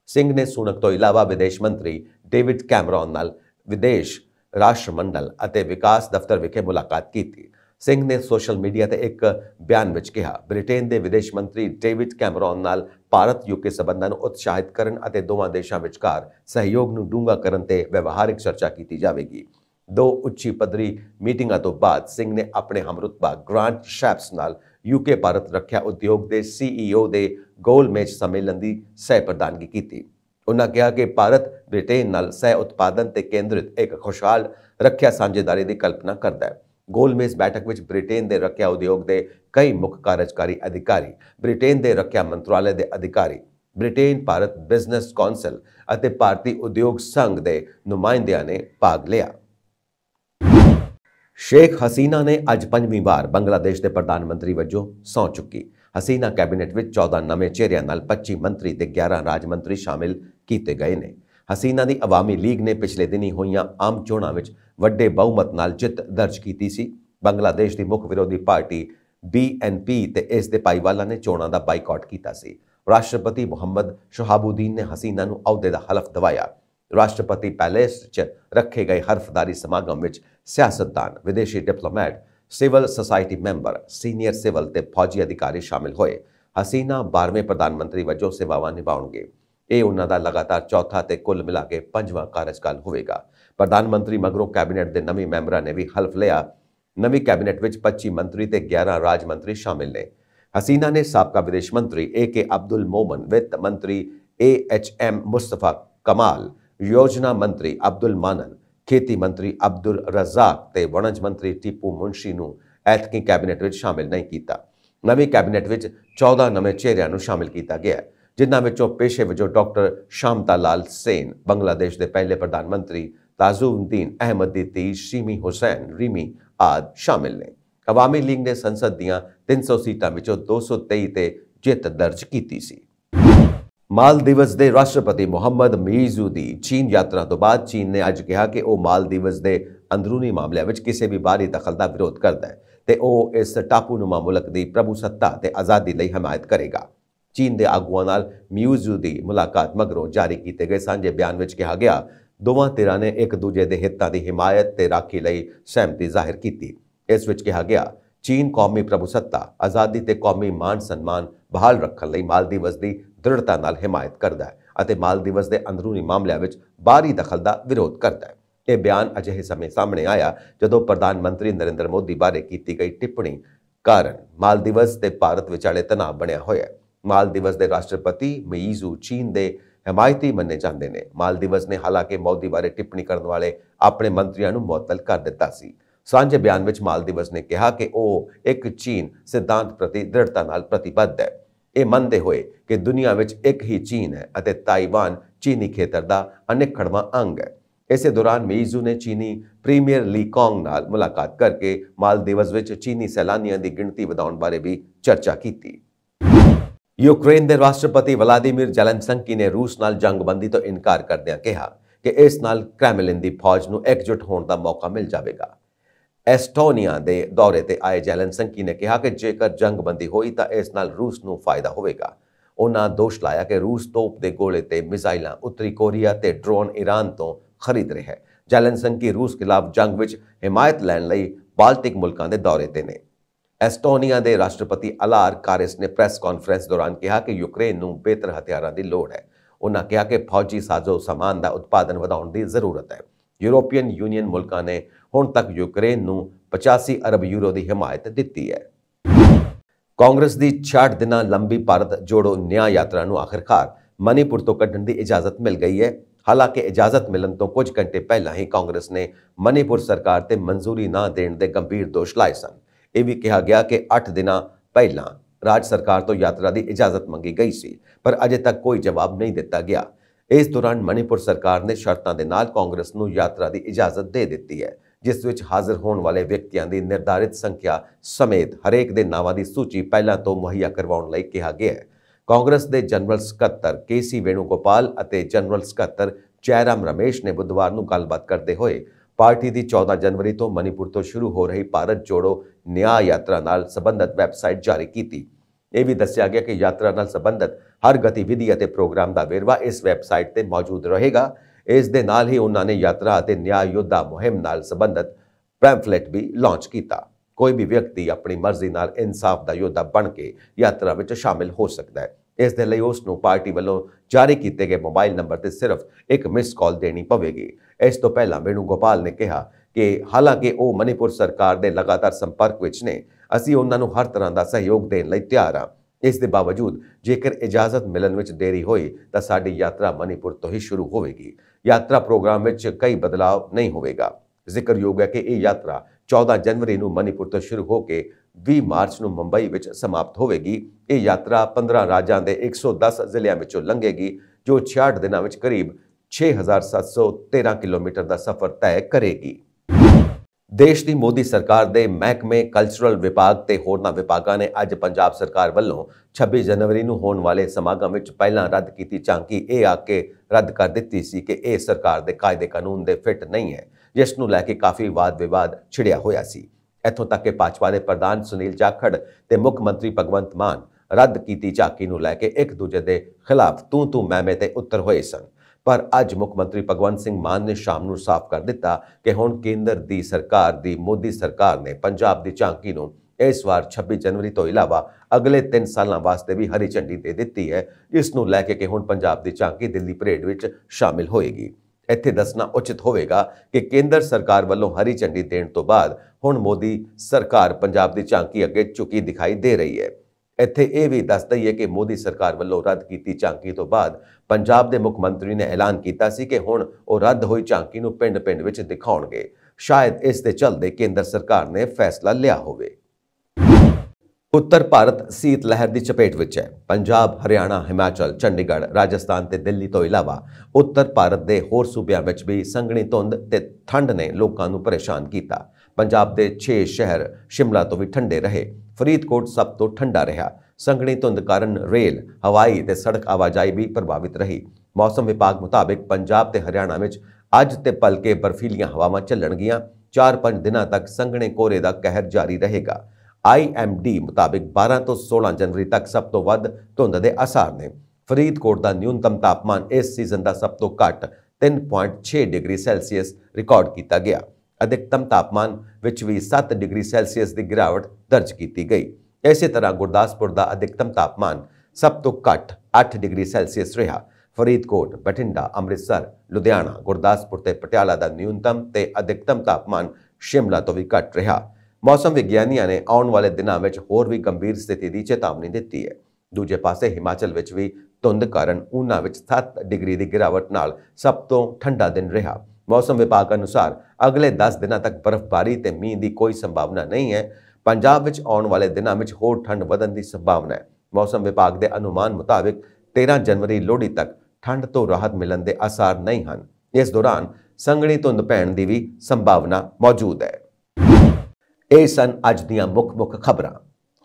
ਸਿੰਘ ਨੇ ਸੁਨਕ ਤੋਂ ਇਲਾਵਾ ਵਿਦੇਸ਼ ਮੰਤਰੀ ਡੇਵਿਡ ਕੈਮਰੋਨ ਨਾਲ ਵਿਦੇਸ਼ ਰਾਸ਼ਟਰ ਮੰਡਲ ਅਤੇ ਵਿਕਾਸ ਦਫ਼ਤਰ ਵਿਖੇ ਮੁਲਾਕਾਤ ਕੀਤੀ ਸਿੰਘ ਨੇ ਸੋਸ਼ਲ ਮੀਡੀਆ ਤੇ ਇੱਕ ਬਿਆਨ ਵਿੱਚ ਕਿਹਾ ਬ੍ਰਿਟੇਨ ਦੇ ਵਿਦੇਸ਼ ਮੰਤਰੀ ਡੇਵਿਡ ਕੈਮਰੋਨ ਨਾਲ ਭਾਰਤ ਯੂਕੇ ਸਬੰਧਾਂ ਨੂੰ ਉਤਸ਼ਾਹਿਤ ਕਰਨ ਅਤੇ ਦੋਵਾਂ ਦੇਸ਼ਾਂ ਵਿਚਕਾਰ ਸਹਿਯੋਗ ਨੂੰ ਡੂੰਘਾ ਕਰਨ ਤੇ ਵਿਵਹਾਰਿਕ ਚਰਚਾ ਕੀਤੀ ਜਾਵੇਗੀ ਦੋ ਉੱਚੀ ਪੱਧਰੀ ਮੀਟਿੰਗਾਂ ਤੋਂ ਬਾਅਦ ਸਿੰਘ ਨੇ ਆਪਣੇ ਹਮਰੁਤਬਾ ਗ੍ਰਾਂਟ ਸ਼ੈਪਸ ਨਾਲ ਯੂਕੇ ਭਾਰਤ ਰੱਖਿਆ ਉਦਯੋਗ ਦੇ ਸੀਈਓ ਦੇ ਗੋਲ ਮੇਜ ਸੰਮੇਲਨ ਦੀ ਸਹਿ ਪ੍ਰਦਾਨਗੀ ਕੀਤੀ। ਉਹਨਾਂ ਕਿਹਾ ਕਿ ਭਾਰਤ ਬ੍ਰਿਟੇਨ ਨਾਲ ਸਹਿ ਉਤਪਾਦਨ ਤੇ ਕੇਂਦਰਿਤ ਇੱਕ ਖੁਸ਼ਹਾਲ ਰੱਖਿਆ ਸਾਂਝੇਦਾਰੀ ਦੀ ਕਲਪਨਾ ਕਰਦਾ ਹੈ। ਗੋਲਮੇਜ਼ ਬੈਠਕ ਵਿੱਚ ਬ੍ਰਿਟੇਨ ਦੇ ਰੱਖਿਆ ਉਦਯੋਗ ਦੇ ਕਈ ਮੁੱਖ ਕਾਰਜਕਾਰੀ ਅਧਿਕਾਰੀ, ਬ੍ਰਿਟੇਨ ਦੇ ਰੱਖਿਆ ਮੰਤਰਾਲੇ ਦੇ ਅਧਿਕਾਰੀ, ਬ੍ਰਿਟੇਨ ਭਾਰਤ ਬਿਜ਼ਨਸ ਕੌਂਸਲ ਅਤੇ ਭਾਰਤੀ ਉਦਯੋਗ ਸੰਘ ਦੇ ਨੁਮਾਇੰਦਿਆਂ ਨੇ ਭਾਗ ਲਿਆ। ਸ਼ੇਖ ਹਸੀਨਾ ਨੇ ਅੱਜ ਪੰਜਵੀਂ ਵਾਰ ਬੰਗਲਾਦੇਸ਼ ਦੇ ਪ੍ਰਧਾਨ ਮੰਤਰੀ ਵਜੋਂ ਸਹੁੰ ਚੁੱਕੀ। ਹਸੀਨਾ ਕੈਬਨਿਟ ਵਿੱਚ 14 ਨਵੇਂ ਚਿਹਰਿਆਂ ਨਾਲ 25 ਮੰਤਰੀ ਤੇ 11 ਰਾਜ ਮੰਤਰੀ ਸ਼ਾਮਿਲ ਕੀਤੇ ਗਏ ਨੇ। ਹਸੀਨਾ ਦੀ ਆਵਾਮੀ ਲੀਗ ਨੇ ਪਿਛਲੇ ਦਿਨੀ ਹੋਈਆਂ ਆਮ ਚੋਣਾਂ ਵਿੱਚ ਵੱਡੇ ਬਹੁਮਤ ਨਾਲ ਜਿੱਤ ਦਰਜ ਕੀਤੀ ਸੀ। ਬੰਗਲਾਦੇਸ਼ ਦੀ ਮੁੱਖ ਵਿਰੋਧੀ ਪਾਰਟੀ ਬੀਐਨਪੀ ਤੇ ਇਸ ਦੇ ਭਾਈਵਾਲਾਂ ਨੇ ਚੋਣਾਂ ਦਾ ਬਾਈਕਾਟ ਕੀਤਾ ਸੀ। ਰਾਸ਼ਟਰਪਤੀ ਮੁਹੰਮਦ ਸ਼ਹਾਬੂਦੀਨ ਨੇ ਹਸੀਨਾ ਨੂੰ ਅਹੁਦੇ ਦਾ ਹਲਫ ਦਿਵਾਇਆ। ਰਾਸ਼ਟਰਪਤੀ ਪੈਲੇਸ 'ਚ ਰੱਖੇ ਗਏ ਹਰਫਦਾਰੀ ਸਮਾਗਮ ਵਿੱਚ ਸਿਆਸਤਦਾਨ, ਵਿਦੇਸ਼ੀ diplomat, civil society member, senior civil ਤੇ ਫੌਜੀ ਅਧਿਕਾਰੀ ਸ਼ਾਮਿਲ ਹੋਏ। ਹਸੀਨਾ 12ਵੇਂ ਪ੍ਰਧਾਨ ਮੰਤਰੀ ਵਜੋਂ ਸੇਵਾਵਾਂ ਨਿਭਾਉਣਗੇ। ਇਹ ਉਹਨਾਂ ਦਾ ਲਗਾਤਾਰ ਚੌਥਾ ਤੇ ਕੁੱਲ ਮਿਲਾ ਕੇ ਪੰਜਵਾਂ ਕਾਰਜਕਾਲ ਹੋਵੇਗਾ। ਪ੍ਰਧਾਨ ਮੰਤਰੀ ਮਗਰੋਂ ਕੈਬਨਿਟ ਦੇ ਨਵੇਂ ਮੈਂਬਰਾਂ ਨੇ ਵੀ ਹਲਫ ਲਿਆ। ਨਵੀਂ ਕੈਬਨਿਟ ਵਿੱਚ 25 ਮੰਤਰੀ ਤੇ 11 ਰਾਜ ਮੰਤਰੀ ਸ਼ਾਮਿਲ ਨੇ। ਹਸੀਨਾ ਨੇ ਸਾਬਕਾ ਵਿਦੇਸ਼ ਮੰਤਰੀ ਏ ਕੇ ਅਬਦੁਲ ਮੋਮਨ, ਵਿੱਤ ਮੰਤਰੀ ਏ ਐਚ ਐਮ ਮੁਸਤਫਾ ਕਮਾਲ ਯੋਜਨਾ ਮੰਤਰੀ ਅਬਦੁਲ ਮਾਨਨ ਖੇਤੀ ਮੰਤਰੀ ਅਬਦੁਲ ਰਜ਼ਾਕ ਤੇ ਵਣਜ ਮੰਤਰੀ ਟੀਪੂ ਮੁੰਸ਼ੀ ਨੂੰ ਐਤਕੀ ਕੈਬਨਿਟ ਵਿੱਚ ਸ਼ਾਮਿਲ ਨਹੀਂ ਕੀਤਾ ਨਵੀਂ ਕੈਬਨਿਟ ਵਿੱਚ 14 ਨਵੇਂ ਚਿਹਰਿਆਂ ਨੂੰ ਸ਼ਾਮਿਲ ਕੀਤਾ ਗਿਆ ਜਿਨ੍ਹਾਂ ਵਿੱਚੋਂ ਪੇਸ਼ੇ ਵਜੋਂ ਡਾਕਟਰ ਸ਼ਾਮਤਾ ਲਾਲ ਸੇਨ ਬੰਗਲਾਦੇਸ਼ ਦੇ ਪਹਿਲੇ ਪ੍ਰਧਾਨ ਮੰਤਰੀ ਤਾਜ਼ੂਦੀਨ ਅਹਿਮਦ ਦੀ ਧੀ ਸ਼ੀਮੀ ਹੁਸੈਨ ਰੀਮੀ ਆਦ ਸ਼ਾਮਿਲ ਨੇ ਅਵਾਮੀ ਲੀਗ ਨੇ ਸੰਸਦ ਦੀਆਂ 300 ਸੀਟਾਂ ਵਿੱਚੋਂ 223 ਤੇ ਜਿੱਤ ਦਰਜ ਕੀਤੀ ਸੀ ਮਾਲਦੀਵਸ ਦੇ ਰਾਸ਼ਟਰਪਤੀ ਮੁਹੰਮਦ ਮੀਜ਼ੂ ਦੀ ਚੀਨ ਯਾਤਰਾ ਤੋਂ ਬਾਅਦ ਚੀਨ ਨੇ ਅੱਜ ਕਿਹਾ ਕਿ ਉਹ ਮਾਲਦੀਵਸ ਦੇ ਅੰਦਰੂਨੀ ਮਾਮਲਿਆਂ ਵਿੱਚ ਕਿਸੇ ਵੀ ਬਾਹਰੀ ਦਖਲ ਦਾ ਵਿਰੋਧ ਕਰਦਾ ਹੈ ਤੇ ਉਹ ਇਸ ਟਾਪੂਨੁਮਾ ਮੁਲਕ ਦੀ ਪ੍ਰਭੂਸੱਤਾ ਤੇ ਆਜ਼ਾਦੀ ਲਈ ਹਮਾਇਤ ਕਰੇਗਾ। ਚੀਨ ਦੇ ਆਗੂਆਂ ਨਾਲ ਮਿਊਜ਼ੂ ਦੀ ਮੁਲਾਕਾਤ ਮਗਰੋਂ ਜਾਰੀ ਕੀਤੇ ਗਏ ਸਾਂਝੇ ਬਿਆਨ ਵਿੱਚ ਕਿਹਾ ਗਿਆ, ਦੋਵਾਂ ਧਿਰਾਂ ਨੇ ਇੱਕ ਦੂਜੇ ਦੇ ਹਿੱਤਾਂ ਦੀ ਹਿਮਾਇਤ ਤੇ ਰਾਖੀ ਲਈ ਸਹਿਮਤੀ ਜ਼ਾਹਿਰ ਕੀਤੀ। ਇਸ ਵਿੱਚ ਕਿਹਾ ਗਿਆ, ਚੀਨ ਕੌਮੀ ਪ੍ਰਭੂਸੱਤਾ ਆਜ਼ਾਦੀ ਤੇ ਕੌਮੀ ਮਾਣ ਸਨਮਾਨ ਬਹਾਲ ਰੱਖਣ ਲਈ ਮਾਲਦੀਵਸ ਦੀ ਦ੍ਰਿੜਤਾ ਨਾਲ ਹਿਮਾਇਤ ਕਰਦਾ ਹੈ ਅਤੇ ਮਾਲਦੀਵਸ ਦੇ ਅੰਦਰੂਨੀ ਮਾਮਲਿਆਂ ਵਿੱਚ ਬਾਹਰੀ ਦਖਲ ਦਾ ਵਿਰੋਧ ਕਰਦਾ ਹੈ। ਇਹ ਬਿਆਨ ਅਜਿਹੇ ਸਮੇਂ ਸਾਹਮਣੇ ਆਇਆ ਜਦੋਂ ਪ੍ਰਧਾਨ ਮੰਤਰੀ ਨਰਿੰਦਰ ਮੋਦੀ ਬਾਰੇ ਕੀਤੀ ਗਈ ਟਿੱਪਣੀ ਕਾਰਨ ਮਾਲਦੀਵਸ ਤੇ ਭਾਰਤ ਵਿਚਾਲੇ ਤਣਾਅ ਬਣਿਆ ਹੋਇਆ ਹੈ। ਮਾਲਦੀਵਸ ਦੇ ਰਾਸ਼ਟਰਪਤੀ ਮਈਜ਼ੂ ਚੀਨ ਦੇ ਹਮਾਇਤੀ ਮੰਨੇ ਜਾਂਦੇ ਨੇ। ਮਾਲਦੀਵਸ ਨੇ ਹਾਲਾਂਕਿ ਮੋਦੀ ਬਾਰੇ ਟਿੱਪਣੀ ਕਰਨ ਵਾਲੇ ਆਪਣੇ ਮੰਤਰੀਆਂ ਨੂੰ ਮੁਅੱਤਲ ਕਰ ਦਿੱਤਾ ਸੀ। ਸਾਂਝੇ ਬਿਆਨ ਵਿੱਚ ਮਾਲਦੀਵਸ ਨੇ ਕਿਹਾ ਕਿ ਉਹ ਇੱਕ ਚੀਨ ਸਿਧਾਂਤ ਪ੍ਰਤੀ ਦ੍ਰਿੜਤਾ ਨਾਲ ਪ੍ਰਤੀਬੱਧ ਹੈ। ਇਹ ਮੰਨਦੇ ਹੋਏ ਕਿ ਦੁਨੀਆ ਵਿੱਚ ਇੱਕ ਹੀ ਚੀਨ ਹੈ ਅਤੇ ਤਾਈਵਾਨ ਚੀਨੀ ਖੇਤਰ ਦਾ ਅਨਿੱਖੜਵਾਂ ਅੰਗ ਹੈ। ਇਸੇ ਦੌਰਾਨ ਮੀਜ਼ੂ ਨੇ ਚੀਨੀ ਪ੍ਰੀਮੀਅਰ ਲੀ ਕੌਂਗ ਨਾਲ ਮੁਲਾਕਾਤ ਕਰਕੇ ਮਾਲਦੀਵਜ਼ ਵਿੱਚ ਚੀਨੀ ਸੈਲਾਨੀਆਂ ਦੀ ਗਿਣਤੀ ਵਧਾਉਣ ਬਾਰੇ ਵੀ ਚਰਚਾ ਕੀਤੀ। ਯੂਕਰੇਨ ਦੇ ਰਾਸ਼ਟਰਪਤੀ ਵਲਾਦੀਮੀਰ ਜ਼ੈਲੈਂਸਕੀ ਨੇ ਰੂਸ ਨਾਲ ਜੰਗਬੰਦੀ ਤੋਂ ਇਨਕਾਰ ਕਰਦਿਆਂ ਕਿਹਾ ਕਿ ਇਸ ਨਾਲ ਕ੍ਰੈਮਲਿਨ ਦੀ ਫੌਜ ਨੂੰ ਇਕਜੁੱਟ ਹੋਣ ਦਾ ਮੌਕਾ ਮਿਲ ਜਾਵੇਗਾ। ਐਸਟੋਨੀਆ ਦੇ ਦੌਰੇ ਤੇ ਆਏ ਜੈਲਨਸੰਕੀ ਨੇ ਕਿਹਾ ਕਿ ਜੇਕਰ ਜੰਗਬੰਦੀ ਹੋਈ ਤਾਂ ਇਸ ਨਾਲ ਰੂਸ ਨੂੰ ਫਾਇਦਾ ਹੋਵੇਗਾ। ਉਹਨਾਂ ਦੋਸ਼ ਲਾਇਆ ਕਿ ਰੂਸ ਤੋਪ ਦੇ ਗੋਲੇ ਤੇ ਮਿਜ਼ਾਈਲਾਂ ਉੱਤਰੀ ਕੋਰੀਆ ਤੇ ਡਰੋਨ ਈਰਾਨ ਤੋਂ ਖਰੀਦ ਰਿਹਾ ਹੈ। ਜ਼ੈਲੈਂਸਕੀ ਰੂਸ ਖਿਲਾਫ ਜੰਗ ਵਿੱਚ ਹਮਾਇਤ ਲੈਣ ਲਈ ਬਾਲਟਿਕ ਮੁਲਕਾਂ ਦੇ ਦੌਰੇ ਤੇ ਨੇ। ਐਸਟੋਨੀਆ ਦੇ ਰਾਸ਼ਟਰਪਤੀ ਅਲਾਰ ਕਾਰਿਸ ਨੇ ਪ੍ਰੈਸ ਕਾਨਫਰੰਸ ਦੌਰਾਨ ਕਿਹਾ ਕਿ ਯੂਕਰੇਨ ਨੂੰ ਬਿਹਤਰ ਹਥਿਆਰਾਂ ਦੀ ਲੋੜ ਹੈ। ਉਹਨਾਂ ਕਿਹਾ ਕਿ ਫੌਜੀ ਸਾਜ਼ੋ ਸਾਮਾਨ ਦਾ ਉਤਪਾਦਨ ਵਧਾਉਣ ਦੀ ਜ਼ਰੂਰਤ ਹੈ। ਯੂਰੋਪੀਅਨ ਯੂਨੀਅਨ ਮੁਲਕਾਂ ਨੇ ਹੁਣ ਤੱਕ ਯੂਕਰੇਨ ਨੂੰ 85 ਅਰਬ ਯੂਰੋ ਦੀ ਹਮਾਇਤ ਦਿੱਤੀ ਹੈ। ਕਾਂਗਰਸ ਦੀ 66 ਦਿਨਾਂ ਲੰਬੀ ਭਾਰਤ ਜੋੜੋ ਨਿਆਂ ਯਾਤਰਾ ਨੂੰ ਆਖਰਕਾਰ ਮਨੀਪੁਰ ਤੋਂ ਕੱਢਣ ਦੀ ਇਜਾਜ਼ਤ ਮਿਲ ਗਈ ਹੈ। ਹਾਲਾਂਕਿ ਇਜਾਜ਼ਤ ਮਿਲਣ ਤੋਂ ਕੁਝ ਘੰਟੇ ਪਹਿਲਾਂ ਹੀ ਕਾਂਗਰਸ ਨੇ ਮਨੀਪੁਰ ਸਰਕਾਰ ਤੇ ਮਨਜ਼ੂਰੀ ਨਾ ਦੇਣ ਦੇ ਗੰਭੀਰ ਦੋਸ਼ ਲਾਏ ਸਨ। ਇਹ ਵੀ ਕਿਹਾ ਗਿਆ ਕਿ 8 ਦਿਨਾਂ ਪਹਿਲਾਂ ਰਾਜ ਸਰਕਾਰ ਤੋਂ ਯਾਤਰਾ ਦੀ ਇਜਾਜ਼ਤ ਮੰਗੀ ਗਈ ਸੀ, ਪਰ ਅਜੇ ਤੱਕ ਕੋਈ ਜਵਾਬ ਨਹੀਂ ਦਿੱਤਾ ਗਿਆ। ਇਸ ਦੌਰਾਨ ਮਨੀਪੁਰ ਸਰਕਾਰ ਨੇ ਸ਼ਰਤਾਂ ਦੇ ਨਾਲ ਕਾਂਗਰਸ ਨੂੰ ਯਾਤਰਾ ਦੀ ਇਜਾਜ਼ਤ ਦੇ ਦਿੱਤੀ ਹੈ। ਜਿਸ ਵਿੱਚ ਹਾਜ਼ਰ ਹੋਣ ਵਾਲੇ ਵਿਅਕਤੀਆਂ ਦੀ ਨਿਰਧਾਰਿਤ ਸੰਖਿਆ ਸਮੇਤ ਹਰੇਕ ਦੇ ਨਾਵਾਂ ਦੀ ਸੂਚੀ ਪਹਿਲਾਂ ਤੋਂ ਮੁਹੱਈਆ ਕਰਵਾਉਣ ਲਈ ਕਿਹਾ ਗਿਆ ਹੈ। ਕਾਂਗਰਸ ਦੇ ਜਨਰਲ ਸਕੱਤਰ ਕੇਸੀ ਵੇਣੂਗੋਪਾਲ ਅਤੇ ਜਨਰਲ ਸਕੱਤਰ ਜੈਰਾਮ ਰਮੇਸ਼ ਨੇ ਬੁੱਧਵਾਰ ਨੂੰ ਗੱਲਬਾਤ ਕਰਦੇ ਹੋਏ ਪਾਰਟੀ ਦੀ 14 ਜਨਵਰੀ ਤੋਂ ਮਨੀਪੁਰ ਤੋਂ ਸ਼ੁਰੂ ਹੋ ਰਹੀ ਭਾਰਤ ਜੋੜੋ ਨਿਆਂ ਯਾਤਰਾ ਨਾਲ ਸੰਬੰਧਿਤ ਵੈਬਸਾਈਟ ਜਾਰੀ ਕੀਤੀ। ਇਹ ਵੀ ਦੱਸਿਆ ਗਿਆ ਕਿ ਯਾਤਰਾ ਨਾਲ ਸੰਬੰਧਿਤ ਹਰ ਗਤੀਵਿਧੀ ਅਤੇ ਪ੍ਰੋਗਰਾਮ ਦਾ ਵੇਰਵਾ ਇਸ ਵੈਬਸਾਈਟ ਤੇ ਮੌਜੂਦ ਰਹੇਗਾ। ਇਸ ਦੇ ਨਾਲ ਹੀ ਉਹਨਾਂ ਨੇ ਯਾਤਰਾ ਅਤੇ ਨਿਆਂ ਯੋਧਾ ਮੁਹਿੰਮ ਨਾਲ ਸੰਬੰਧਿਤ ਪੈਂਫਲੇਟ ਵੀ ਲਾਂਚ ਕੀਤਾ। ਕੋਈ ਵੀ ਵਿਅਕਤੀ ਆਪਣੀ ਮਰਜ਼ੀ ਨਾਲ ਇਨਸਾਫ ਦਾ ਯੋਧਾ ਬਣ ਕੇ ਯਾਤਰਾ ਵਿੱਚ ਸ਼ਾਮਿਲ ਹੋ ਸਕਦਾ ਹੈ। ਇਸ ਦੇ ਲਈ ਉਸ ਨੂੰ ਪਾਰਟੀ ਵੱਲੋਂ ਜਾਰੀ ਕੀਤੇ ਗਏ ਮੋਬਾਈਲ ਨੰਬਰ ਤੇ ਸਿਰਫ ਇੱਕ ਮਿਸ ਕਾਲ ਦੇਣੀ ਪਵੇਗੀ। ਇਸ ਤੋਂ ਪਹਿਲਾਂ ਵੇਣੂ ਗੋਪਾਲ ਨੇ ਕਿਹਾ ਕਿ ਹਾਲਾਂਕਿ ਉਹ ਮਨੀਪੁਰ ਸਰਕਾਰ ਦੇ ਲਗਾਤਾਰ ਸੰਪਰਕ ਵਿੱਚ ਨੇ, ਅਸੀਂ ਉਹਨਾਂ ਨੂੰ ਹਰ ਤਰ੍ਹਾਂ ਦਾ ਸਹਿਯੋਗ ਦੇਣ ਲਈ ਤਿਆਰ ਹਾਂ। ਇਸ ਦੇ ਬਾਵਜੂਦ ਜੇਕਰ ਇਜਾਜ਼ਤ ਮਿਲਣ ਵਿੱਚ ਦੇਰੀ ਹੋਈ ਤਾਂ ਸਾਡੀ ਯਾਤਰਾ ਮਨੀਪੁਰ ਤੋਂ ਹੀ ਸ਼ੁਰੂ ਹੋਵੇਗੀ। ਯਾਤਰਾ ਪ੍ਰੋਗਰਾਮ ਵਿੱਚ ਕਈ ਬਦਲਾਅ ਨਹੀਂ ਹੋਵੇਗਾ। ਜ਼ਿਕਰਯੋਗ ਹੈ ਕਿ ਇਹ ਯਾਤਰਾ 14 ਜਨਵਰੀ ਨੂੰ ਮਨੀਪੁਰ ਤੋਂ ਸ਼ੁਰੂ ਹੋ ਕੇ 20 ਮਾਰਚ ਨੂੰ ਮੁੰਬਈ ਵਿੱਚ ਸਮਾਪਤ ਹੋਵੇਗੀ। ਇਹ ਯਾਤਰਾ 15 ਰਾਜਾਂ ਦੇ 110 ਜ਼ਿਲ੍ਹਿਆਂ ਵਿੱਚੋਂ ਲੰਘੇਗੀ, ਜੋ 66 ਦਿਨਾਂ ਵਿੱਚ ਕਰੀਬ 6713 ਕਿਲੋਮੀਟਰ ਦਾ ਸਫ਼ਰ ਤੈਅ ਕਰੇਗੀ। ਦੇਸ਼ ਦੀ ਮੋਦੀ ਸਰਕਾਰ ਦੇ ਮਹਿਕਮੇ ਕਲਚਰਲ ਵਿਭਾਗ ਤੇ ਹੋਰਨਾਂ ਵਿਭਾਗਾਂ ਨੇ ਅੱਜ ਪੰਜਾਬ ਸਰਕਾਰ ਵੱਲੋਂ 26 ਜਨਵਰੀ ਨੂੰ ਹੋਣ ਵਾਲੇ ਸਮਾਗਮ ਵਿੱਚ ਪਹਿਲਾਂ ਰੱਦ ਕੀਤੀ ਝਾਂਕੀ ਇਹ ਆ ਕੇ ਰੱਦ ਕਰ ਦਿੱਤੀ ਸੀ ਕਿ ਇਹ ਸਰਕਾਰ ਦੇ ਕਾਇਦੇ ਕਾਨੂੰਨ ਦੇ ਫਿੱਟ ਨਹੀਂ ਹੈ, ਜਿਸ ਨੂੰ ਲੈ ਕੇ ਕਾਫੀ ਵਾਦ ਵਿਵਾਦ ਛਿੜਿਆ ਹੋਇਆ ਸੀ। ਇੱਥੋਂ ਤੱਕ ਕਿ ਭਾਜਪਾ ਦੇ ਪ੍ਰਧਾਨ ਸੁਨੀਲ ਜਾਖੜ ਤੇ ਮੁੱਖ ਮੰਤਰੀ ਭਗਵੰਤ ਮਾਨ ਰੱਦ ਕੀਤੀ ਝਾਕੀ ਨੂੰ ਲੈ ਕੇ ਇੱਕ ਦੂਜੇ ਦੇ ਖਿਲਾਫ ਤੂੰ ਤੂੰ ਮੈਂ ਮੈਂ ਤੇ ਉੱਤਰ ਹੋਏ ਸਨ। ਪਰ ਅੱਜ ਮੁੱਖ ਮੰਤਰੀ ਭਗਵੰਤ ਸਿੰਘ ਮਾਨ ਨੇ ਸ਼ਾਮ ਨੂੰ ਸਾਫ਼ ਕਰ ਦਿੱਤਾ ਕਿ ਹੁਣ ਕੇਂਦਰ ਦੀ ਸਰਕਾਰ ਦੀ, ਮੋਦੀ ਸਰਕਾਰ ਨੇ ਪੰਜਾਬ ਦੀ ਝਾਂਕੀ ਨੂੰ ਇਸ ਵਾਰ 26 ਜਨਵਰੀ ਤੋਂ ਇਲਾਵਾ ਅਗਲੇ 3 ਸਾਲਾਂ ਵਾਸਤੇ ਵੀ ਹਰੀ ਝੰਡੀ ਦੇ ਦਿੱਤੀ ਹੈ ਇਸ ਨੂੰ ਲੈ ਕੇ ਕਿ ਹੁਣ ਪੰਜਾਬ ਦੀ ਝਾਂਕੀ ਦਿੱਲੀ ਪਰੇਡ ਵਿੱਚ ਸ਼ਾਮਿਲ ਹੋਏਗੀ। ਇੱਥੇ ਦੱਸਣਾ ਉਚਿਤ ਹੋਵੇਗਾ ਕਿ ਕੇਂਦਰ ਸਰਕਾਰ ਵੱਲੋਂ ਹਰੀ ਝੰਡੀ ਦੇਣ ਤੋਂ ਬਾਅਦ ਹੁਣ ਮੋਦੀ ਸਰਕਾਰ ਪੰਜਾਬ ਦੀ ਝਾਂਕੀ ਅੱਗੇ ਝੁਕੀ ਦਿਖਾਈ ਦੇ ਰਹੀ ਹੈ। ਇੱਥੇ ਇਹ ਵੀ ਦੱਸ ਦਈਏ ਕਿ ਮੋਦੀ ਸਰਕਾਰ ਵੱਲੋਂ ਰੱਦ ਕੀਤੀ ਝਾਂਕੀ ਤੋਂ ਬਾਅਦ ਪੰਜਾਬ ਦੇ ਮੁੱਖ ਮੰਤਰੀ ਨੇ ਐਲਾਨ ਕੀਤਾ ਸੀ ਕਿ ਹੁਣ ਉਹ ਰੱਦ ਹੋਈ ਝਾਂਕੀ ਨੂੰ ਪਿੰਡ-ਪਿੰਡ ਵਿੱਚ ਦਿਖਾਉਣਗੇ। ਸ਼ਾਇਦ ਇਸ ਦੇ ਚੱਲਦੇ ਕੇਂਦਰ ਸਰਕਾਰ ਨੇ ਫੈਸਲਾ ਲਿਆ ਹੋਵੇ। ਉੱਤਰ ਭਾਰਤ ਸੀਤ ਲਹਿਰ ਦੀ ਚਪੇਟ ਵਿੱਚ ਹੈ। ਪੰਜਾਬ, ਹਰਿਆਣਾ, ਹਿਮਾਚਲ, ਚੰਡੀਗੜ੍ਹ, ਰਾਜਸਥਾਨ ਤੇ ਦਿੱਲੀ ਤੋਂ ਇਲਾਵਾ ਉੱਤਰ ਭਾਰਤ ਦੇ ਹੋਰ ਸੂਬਿਆਂ ਵਿੱਚ ਵੀ ਸੰਘਣੀ ਧੁੰਦ ਤੇ ਠੰਡ ਨੇ ਲੋਕਾਂ ਨੂੰ ਪਰੇਸ਼ਾਨ ਕੀਤਾ। ਪੰਜਾਬ ਦੇ 6 ਸ਼ਹਿਰ ਸ਼ਿਮਲਾ ਤੋਂ ਵੀ ਠੰਡੇ ਰਹੇ। ਫਰੀਦਕੋਟ ਸਭ ਤੋਂ ਠੰਡਾ ਰਿਹਾ। ਸੰਘਣੀ ਧੁੰਦ ਕਾਰਨ ਰੇਲ, ਹਵਾਈ ਤੇ ਸੜਕ ਆਵਾਜਾਈ ਵੀ ਪ੍ਰਭਾਵਿਤ ਰਹੀ। ਮੌਸਮ ਵਿਭਾਗ ਮੁਤਾਬਕ ਪੰਜਾਬ ਤੇ ਹਰਿਆਣਾ ਵਿੱਚ ਅੱਜ ਤੇ ਭਲਕੇ ਬਰਫੀਲੀਆਂ ਹਵਾਵਾਂ ਚੱਲਣਗੀਆਂ। 4-5 ਦਿਨਾਂ ਤੱਕ ਸੰਘਣੇ ਕੋਰੇ ਦਾ ਕਹਿਰ ਜਾਰੀ ਰਹੇਗਾ। IMD ਮੁਤਾਬਕ 12 ਤੋਂ 16 ਜਨਵਰੀ ਤੱਕ ਸਭ ਤੋਂ ਵੱਧ ਧੁੰਦ ਦੇ ਅਸਾਰ ਨੇ। ਫਰੀਦਕੋਟ ਦਾ ਨਿਊਨਤਮ ਤਾਪਮਾਨ ਇਸ ਸੀਜ਼ਨ ਦਾ ਸਭ ਤੋਂ ਘੱਟ 3.6 ਡਿਗਰੀ ਸੈਲਸੀਅਸ ਰਿਕਾਰਡ ਕੀਤਾ ਗਿਆ। ਅਧਿਕਤਮ ਤਾਪਮਾਨ ਵਿੱਚ ਵੀ 7 ਡਿਗਰੀ ਸੈਲਸੀਅਸ ਦੀ ਗਿਰਾਵਟ ਦਰਜ ਕੀਤੀ ਗਈ। ਇਸੇ ਤਰ੍ਹਾਂ ਗੁਰਦਾਸਪੁਰ ਦਾ ਅਧਿਕਤਮ ਤਾਪਮਾਨ ਸਭ ਤੋਂ ਘੱਟ 8 ਡਿਗਰੀ ਸੈਲਸੀਅਸ ਰਿਹਾ। ਫਰੀਦਕੋਟ, ਬਠਿੰਡਾ, ਅੰਮ੍ਰਿਤਸਰ, ਲੁਧਿਆਣਾ, ਗੁਰਦਾਸਪੁਰ ਤੇ ਪਟਿਆਲਾ ਦਾ ਨਿਊਨਤਮ ਤੇ ਅਧਿਕਤਮ ਤਾਪਮਾਨ ਸ਼ਿਮਲਾ ਤੋਂ ਵੀ ਘੱਟ ਰਿਹਾ। ਮੌਸਮ ਵਿਗਿਆਨੀਆਂ ਨੇ ਆਉਣ ਵਾਲੇ ਦਿਨਾਂ ਵਿੱਚ ਹੋਰ ਵੀ ਗੰਭੀਰ ਸਥਿਤੀ ਦੀ ਚੇਤਾਵਨੀ ਦਿੱਤੀ ਹੈ। ਦੂਜੇ ਪਾਸੇ ਹਿਮਾਚਲ ਵਿੱਚ ਵੀ ਧੁੰਦ ਕਾਰਨ ਉਨਾ ਵਿੱਚ 7 ਡਿਗਰੀ ਦੀ ਗਿਰਾਵਟ ਨਾਲ ਸਭ ਤੋਂ ਠੰਡਾ ਦਿਨ ਰਿਹਾ। ਮੌਸਮ ਵਿਭਾਗ ਅਨੁਸਾਰ ਅਗਲੇ 10 ਦਿਨਾਂ ਤੱਕ ਬਰਫ਼ਬਾਰੀ ਤੇ ਮੀਂਹ ਦੀ ਕੋਈ ਸੰਭਾਵਨਾ ਨਹੀਂ ਹੈ। ਪੰਜਾਬ ਵਿੱਚ ਆਉਣ ਵਾਲੇ ਦਿਨਾਂ ਵਿੱਚ ਹੋਰ ਠੰਡ ਵਧਣ ਦੀ ਸੰਭਾਵਨਾ ਹੈ। ਮੌਸਮ ਵਿਭਾਗ ਦੇ ਅਨੁਮਾਨ ਮੁਤਾਬਕ 13 ਜਨਵਰੀ ਲੋਹੜੀ ਤੱਕ ਠੰਡ ਤੋਂ ਰਾਹਤ ਮਿਲਣ ਦੇ ਆਸਾਰ ਨਹੀਂ ਹਨ। ਇਸ ਦੌਰਾਨ ਸੰਘਣੀ ਧੁੰਦ ਪੈਣ ਦੀ ਵੀ ਸੰਭਾਵਨਾ ਮੌਜੂਦ ਹੈ। ਇਹ ਸਨ ਅੱਜ ਦੀਆਂ ਮੁੱਖ-ਮੁੱਖ ਖਬਰਾਂ।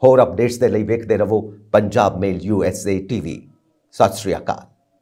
ਹੋਰ ਅਪਡੇਟਸ ਦੇ ਲਈ ਵੇਖਦੇ ਰਹੋ ਪੰਜਾਬ ਮੇਲ ਯੂਐਸਏ ਟੀਵੀ। ਸਤਿ ਸ਼੍ਰੀ ਅਕਾਲ।